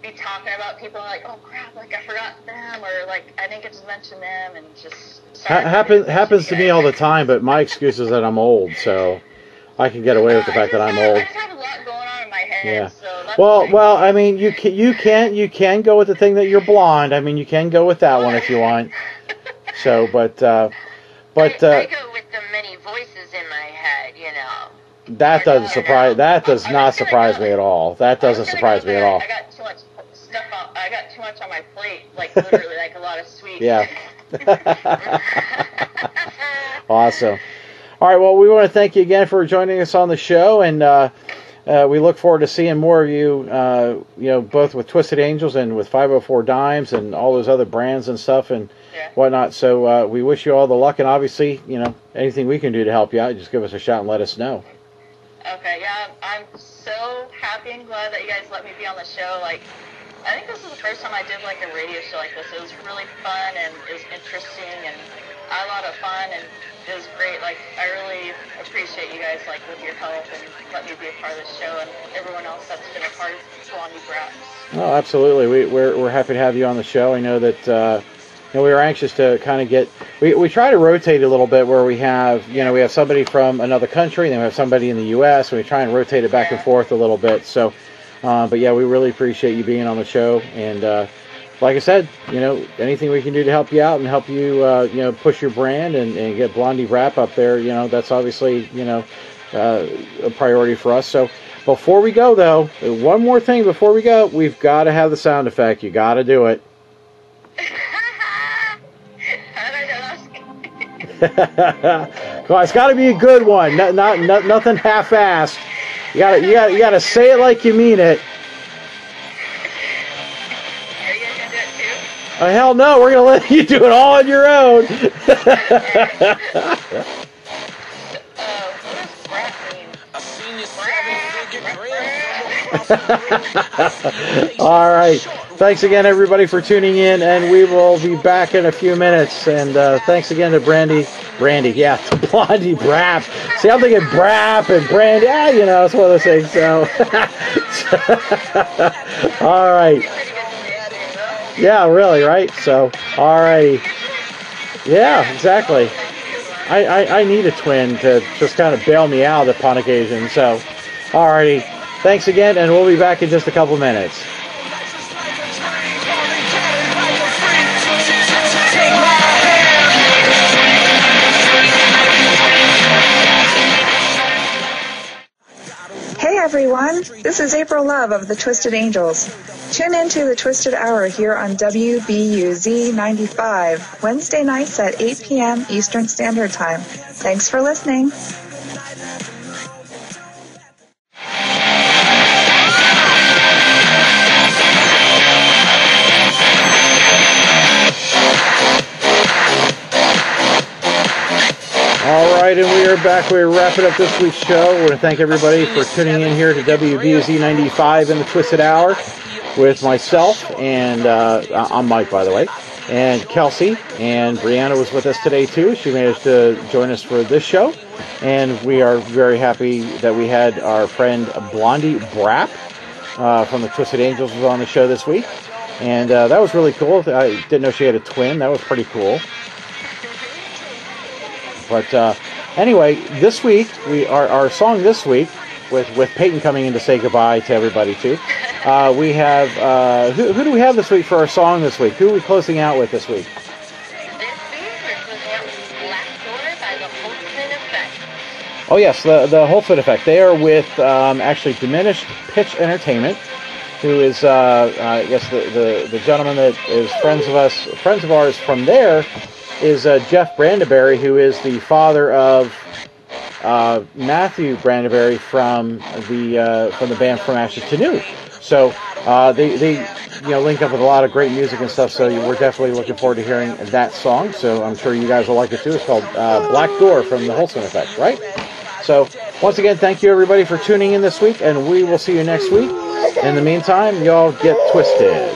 be talking about people like, oh crap, like I forgot them, or like I didn't get to mention them, and just Ha- happen, happens to me all the time, but my excuse is that I'm old, so I can get away with the fact that I'm old. just have a lot going on in my head. Yeah. Well, well, I mean, you can you can you can go with the thing that you're blonde. I mean, you can go with that one if you want. So, but uh, but I, uh, I go with the many voices in my head, you know. that doesn't surprise that does not surprise me at all. That doesn't surprise me at all. I got too much stuff on. I got too much on my plate, like literally, like a lot of sweets. Yeah. awesome. All right. Well, we want to thank you again for joining us on the show, and uh, uh, we look forward to seeing more of you. Uh, you know, both with Twisted Angels and with 504 Dimes and all those other brands and stuff and Yeah. whatnot. So uh, we wish you all the luck, and obviously, you know, anything we can do to help you out, just give us a shout and let us know. Okay, yeah, I'm so happy and glad that you guys let me be on the show. Like, I think this is the first time I did like a radio show like this. It was really fun and it was interesting and a lot of fun and it was great. Like, I really appreciate you guys like with your help and let me be a part of the show and everyone else that's been a part of Blondie Braaps. Oh, absolutely. We, we're, we're happy to have you on the show. I know that uh, you know, we were anxious to kind of get. We, we try to rotate a little bit where we have you know we have somebody from another country, and then we have somebody in the U.S. And we try and rotate it back and forth a little bit. So, uh, but yeah, we really appreciate you being on the show. And uh, like I said, you know, anything we can do to help you out and help you uh, you know push your brand and, and get Blondie Braap up there, you know, that's obviously you know uh, a priority for us. So. Before we go, though, one more thing before we go, we've got to have the sound effect. You got to do it. Come on, it's got to be a good one. Not, not, not nothing half-assed. You got to you got you got to say it like you mean it. Oh, hell no, we're gonna let you do it all on your own. All right. Thanks again, everybody, for tuning in, and we will be back in a few minutes. And uh, thanks again to Brandy, Brandy, yeah, to Blondie Braap. See, I'm thinking Brap and Brandy. Ah, you know, it's one of those things. So, all right. Yeah, really, right? So, all righty. Yeah, exactly. I, I, I need a twin to just kind of bail me out upon occasion. So, alrighty. Thanks again, and we'll be back in just a couple minutes. Everyone, this is April Love of the Twisted Angels. Tune into the Twisted Hour here on WBUZ 95, Wednesday nights at 8 p.m. Eastern Standard Time. Thanks for listening. All right, and we are back. We're wrapping up this week's show. We want to thank everybody for tuning in here to WBUZ 95 in the Twisted Hour with myself, and uh, I'm Mike, by the way, and Kelsey, and Brianna was with us today too. She managed to join us for this show, and we are very happy that we had our friend Blondie Braap uh, from the Twisted Angels was on the show this week, and uh, that was really cool. I didn't know she had a twin. That was pretty cool. But uh, anyway, this week we our, our song this week with with Peyton coming in to say goodbye to everybody too. Uh, we have uh, who, who do we have this week for our song this week? Who are we closing out with this week? This week, we're closing out with Black Door by the Holtzman Effect. Oh yes, the the Holtzman Effect. They are with um, actually Diminished Pitch Entertainment, who is uh, uh, I guess the, the the gentleman that is friends of us, friends of ours from there, is uh, Jeff Brandenberry, who is the father of uh, Matthew Brandenberry from the uh, from the band From Ashes to New. So uh, they they you know link up with a lot of great music and stuff. So we're definitely looking forward to hearing that song. So I'm sure you guys will like it too. It's called uh, Black Door from the Holtzman Effect, right? So once again, thank you everybody for tuning in this week, and we will see you next week. In the meantime, y'all get twisted.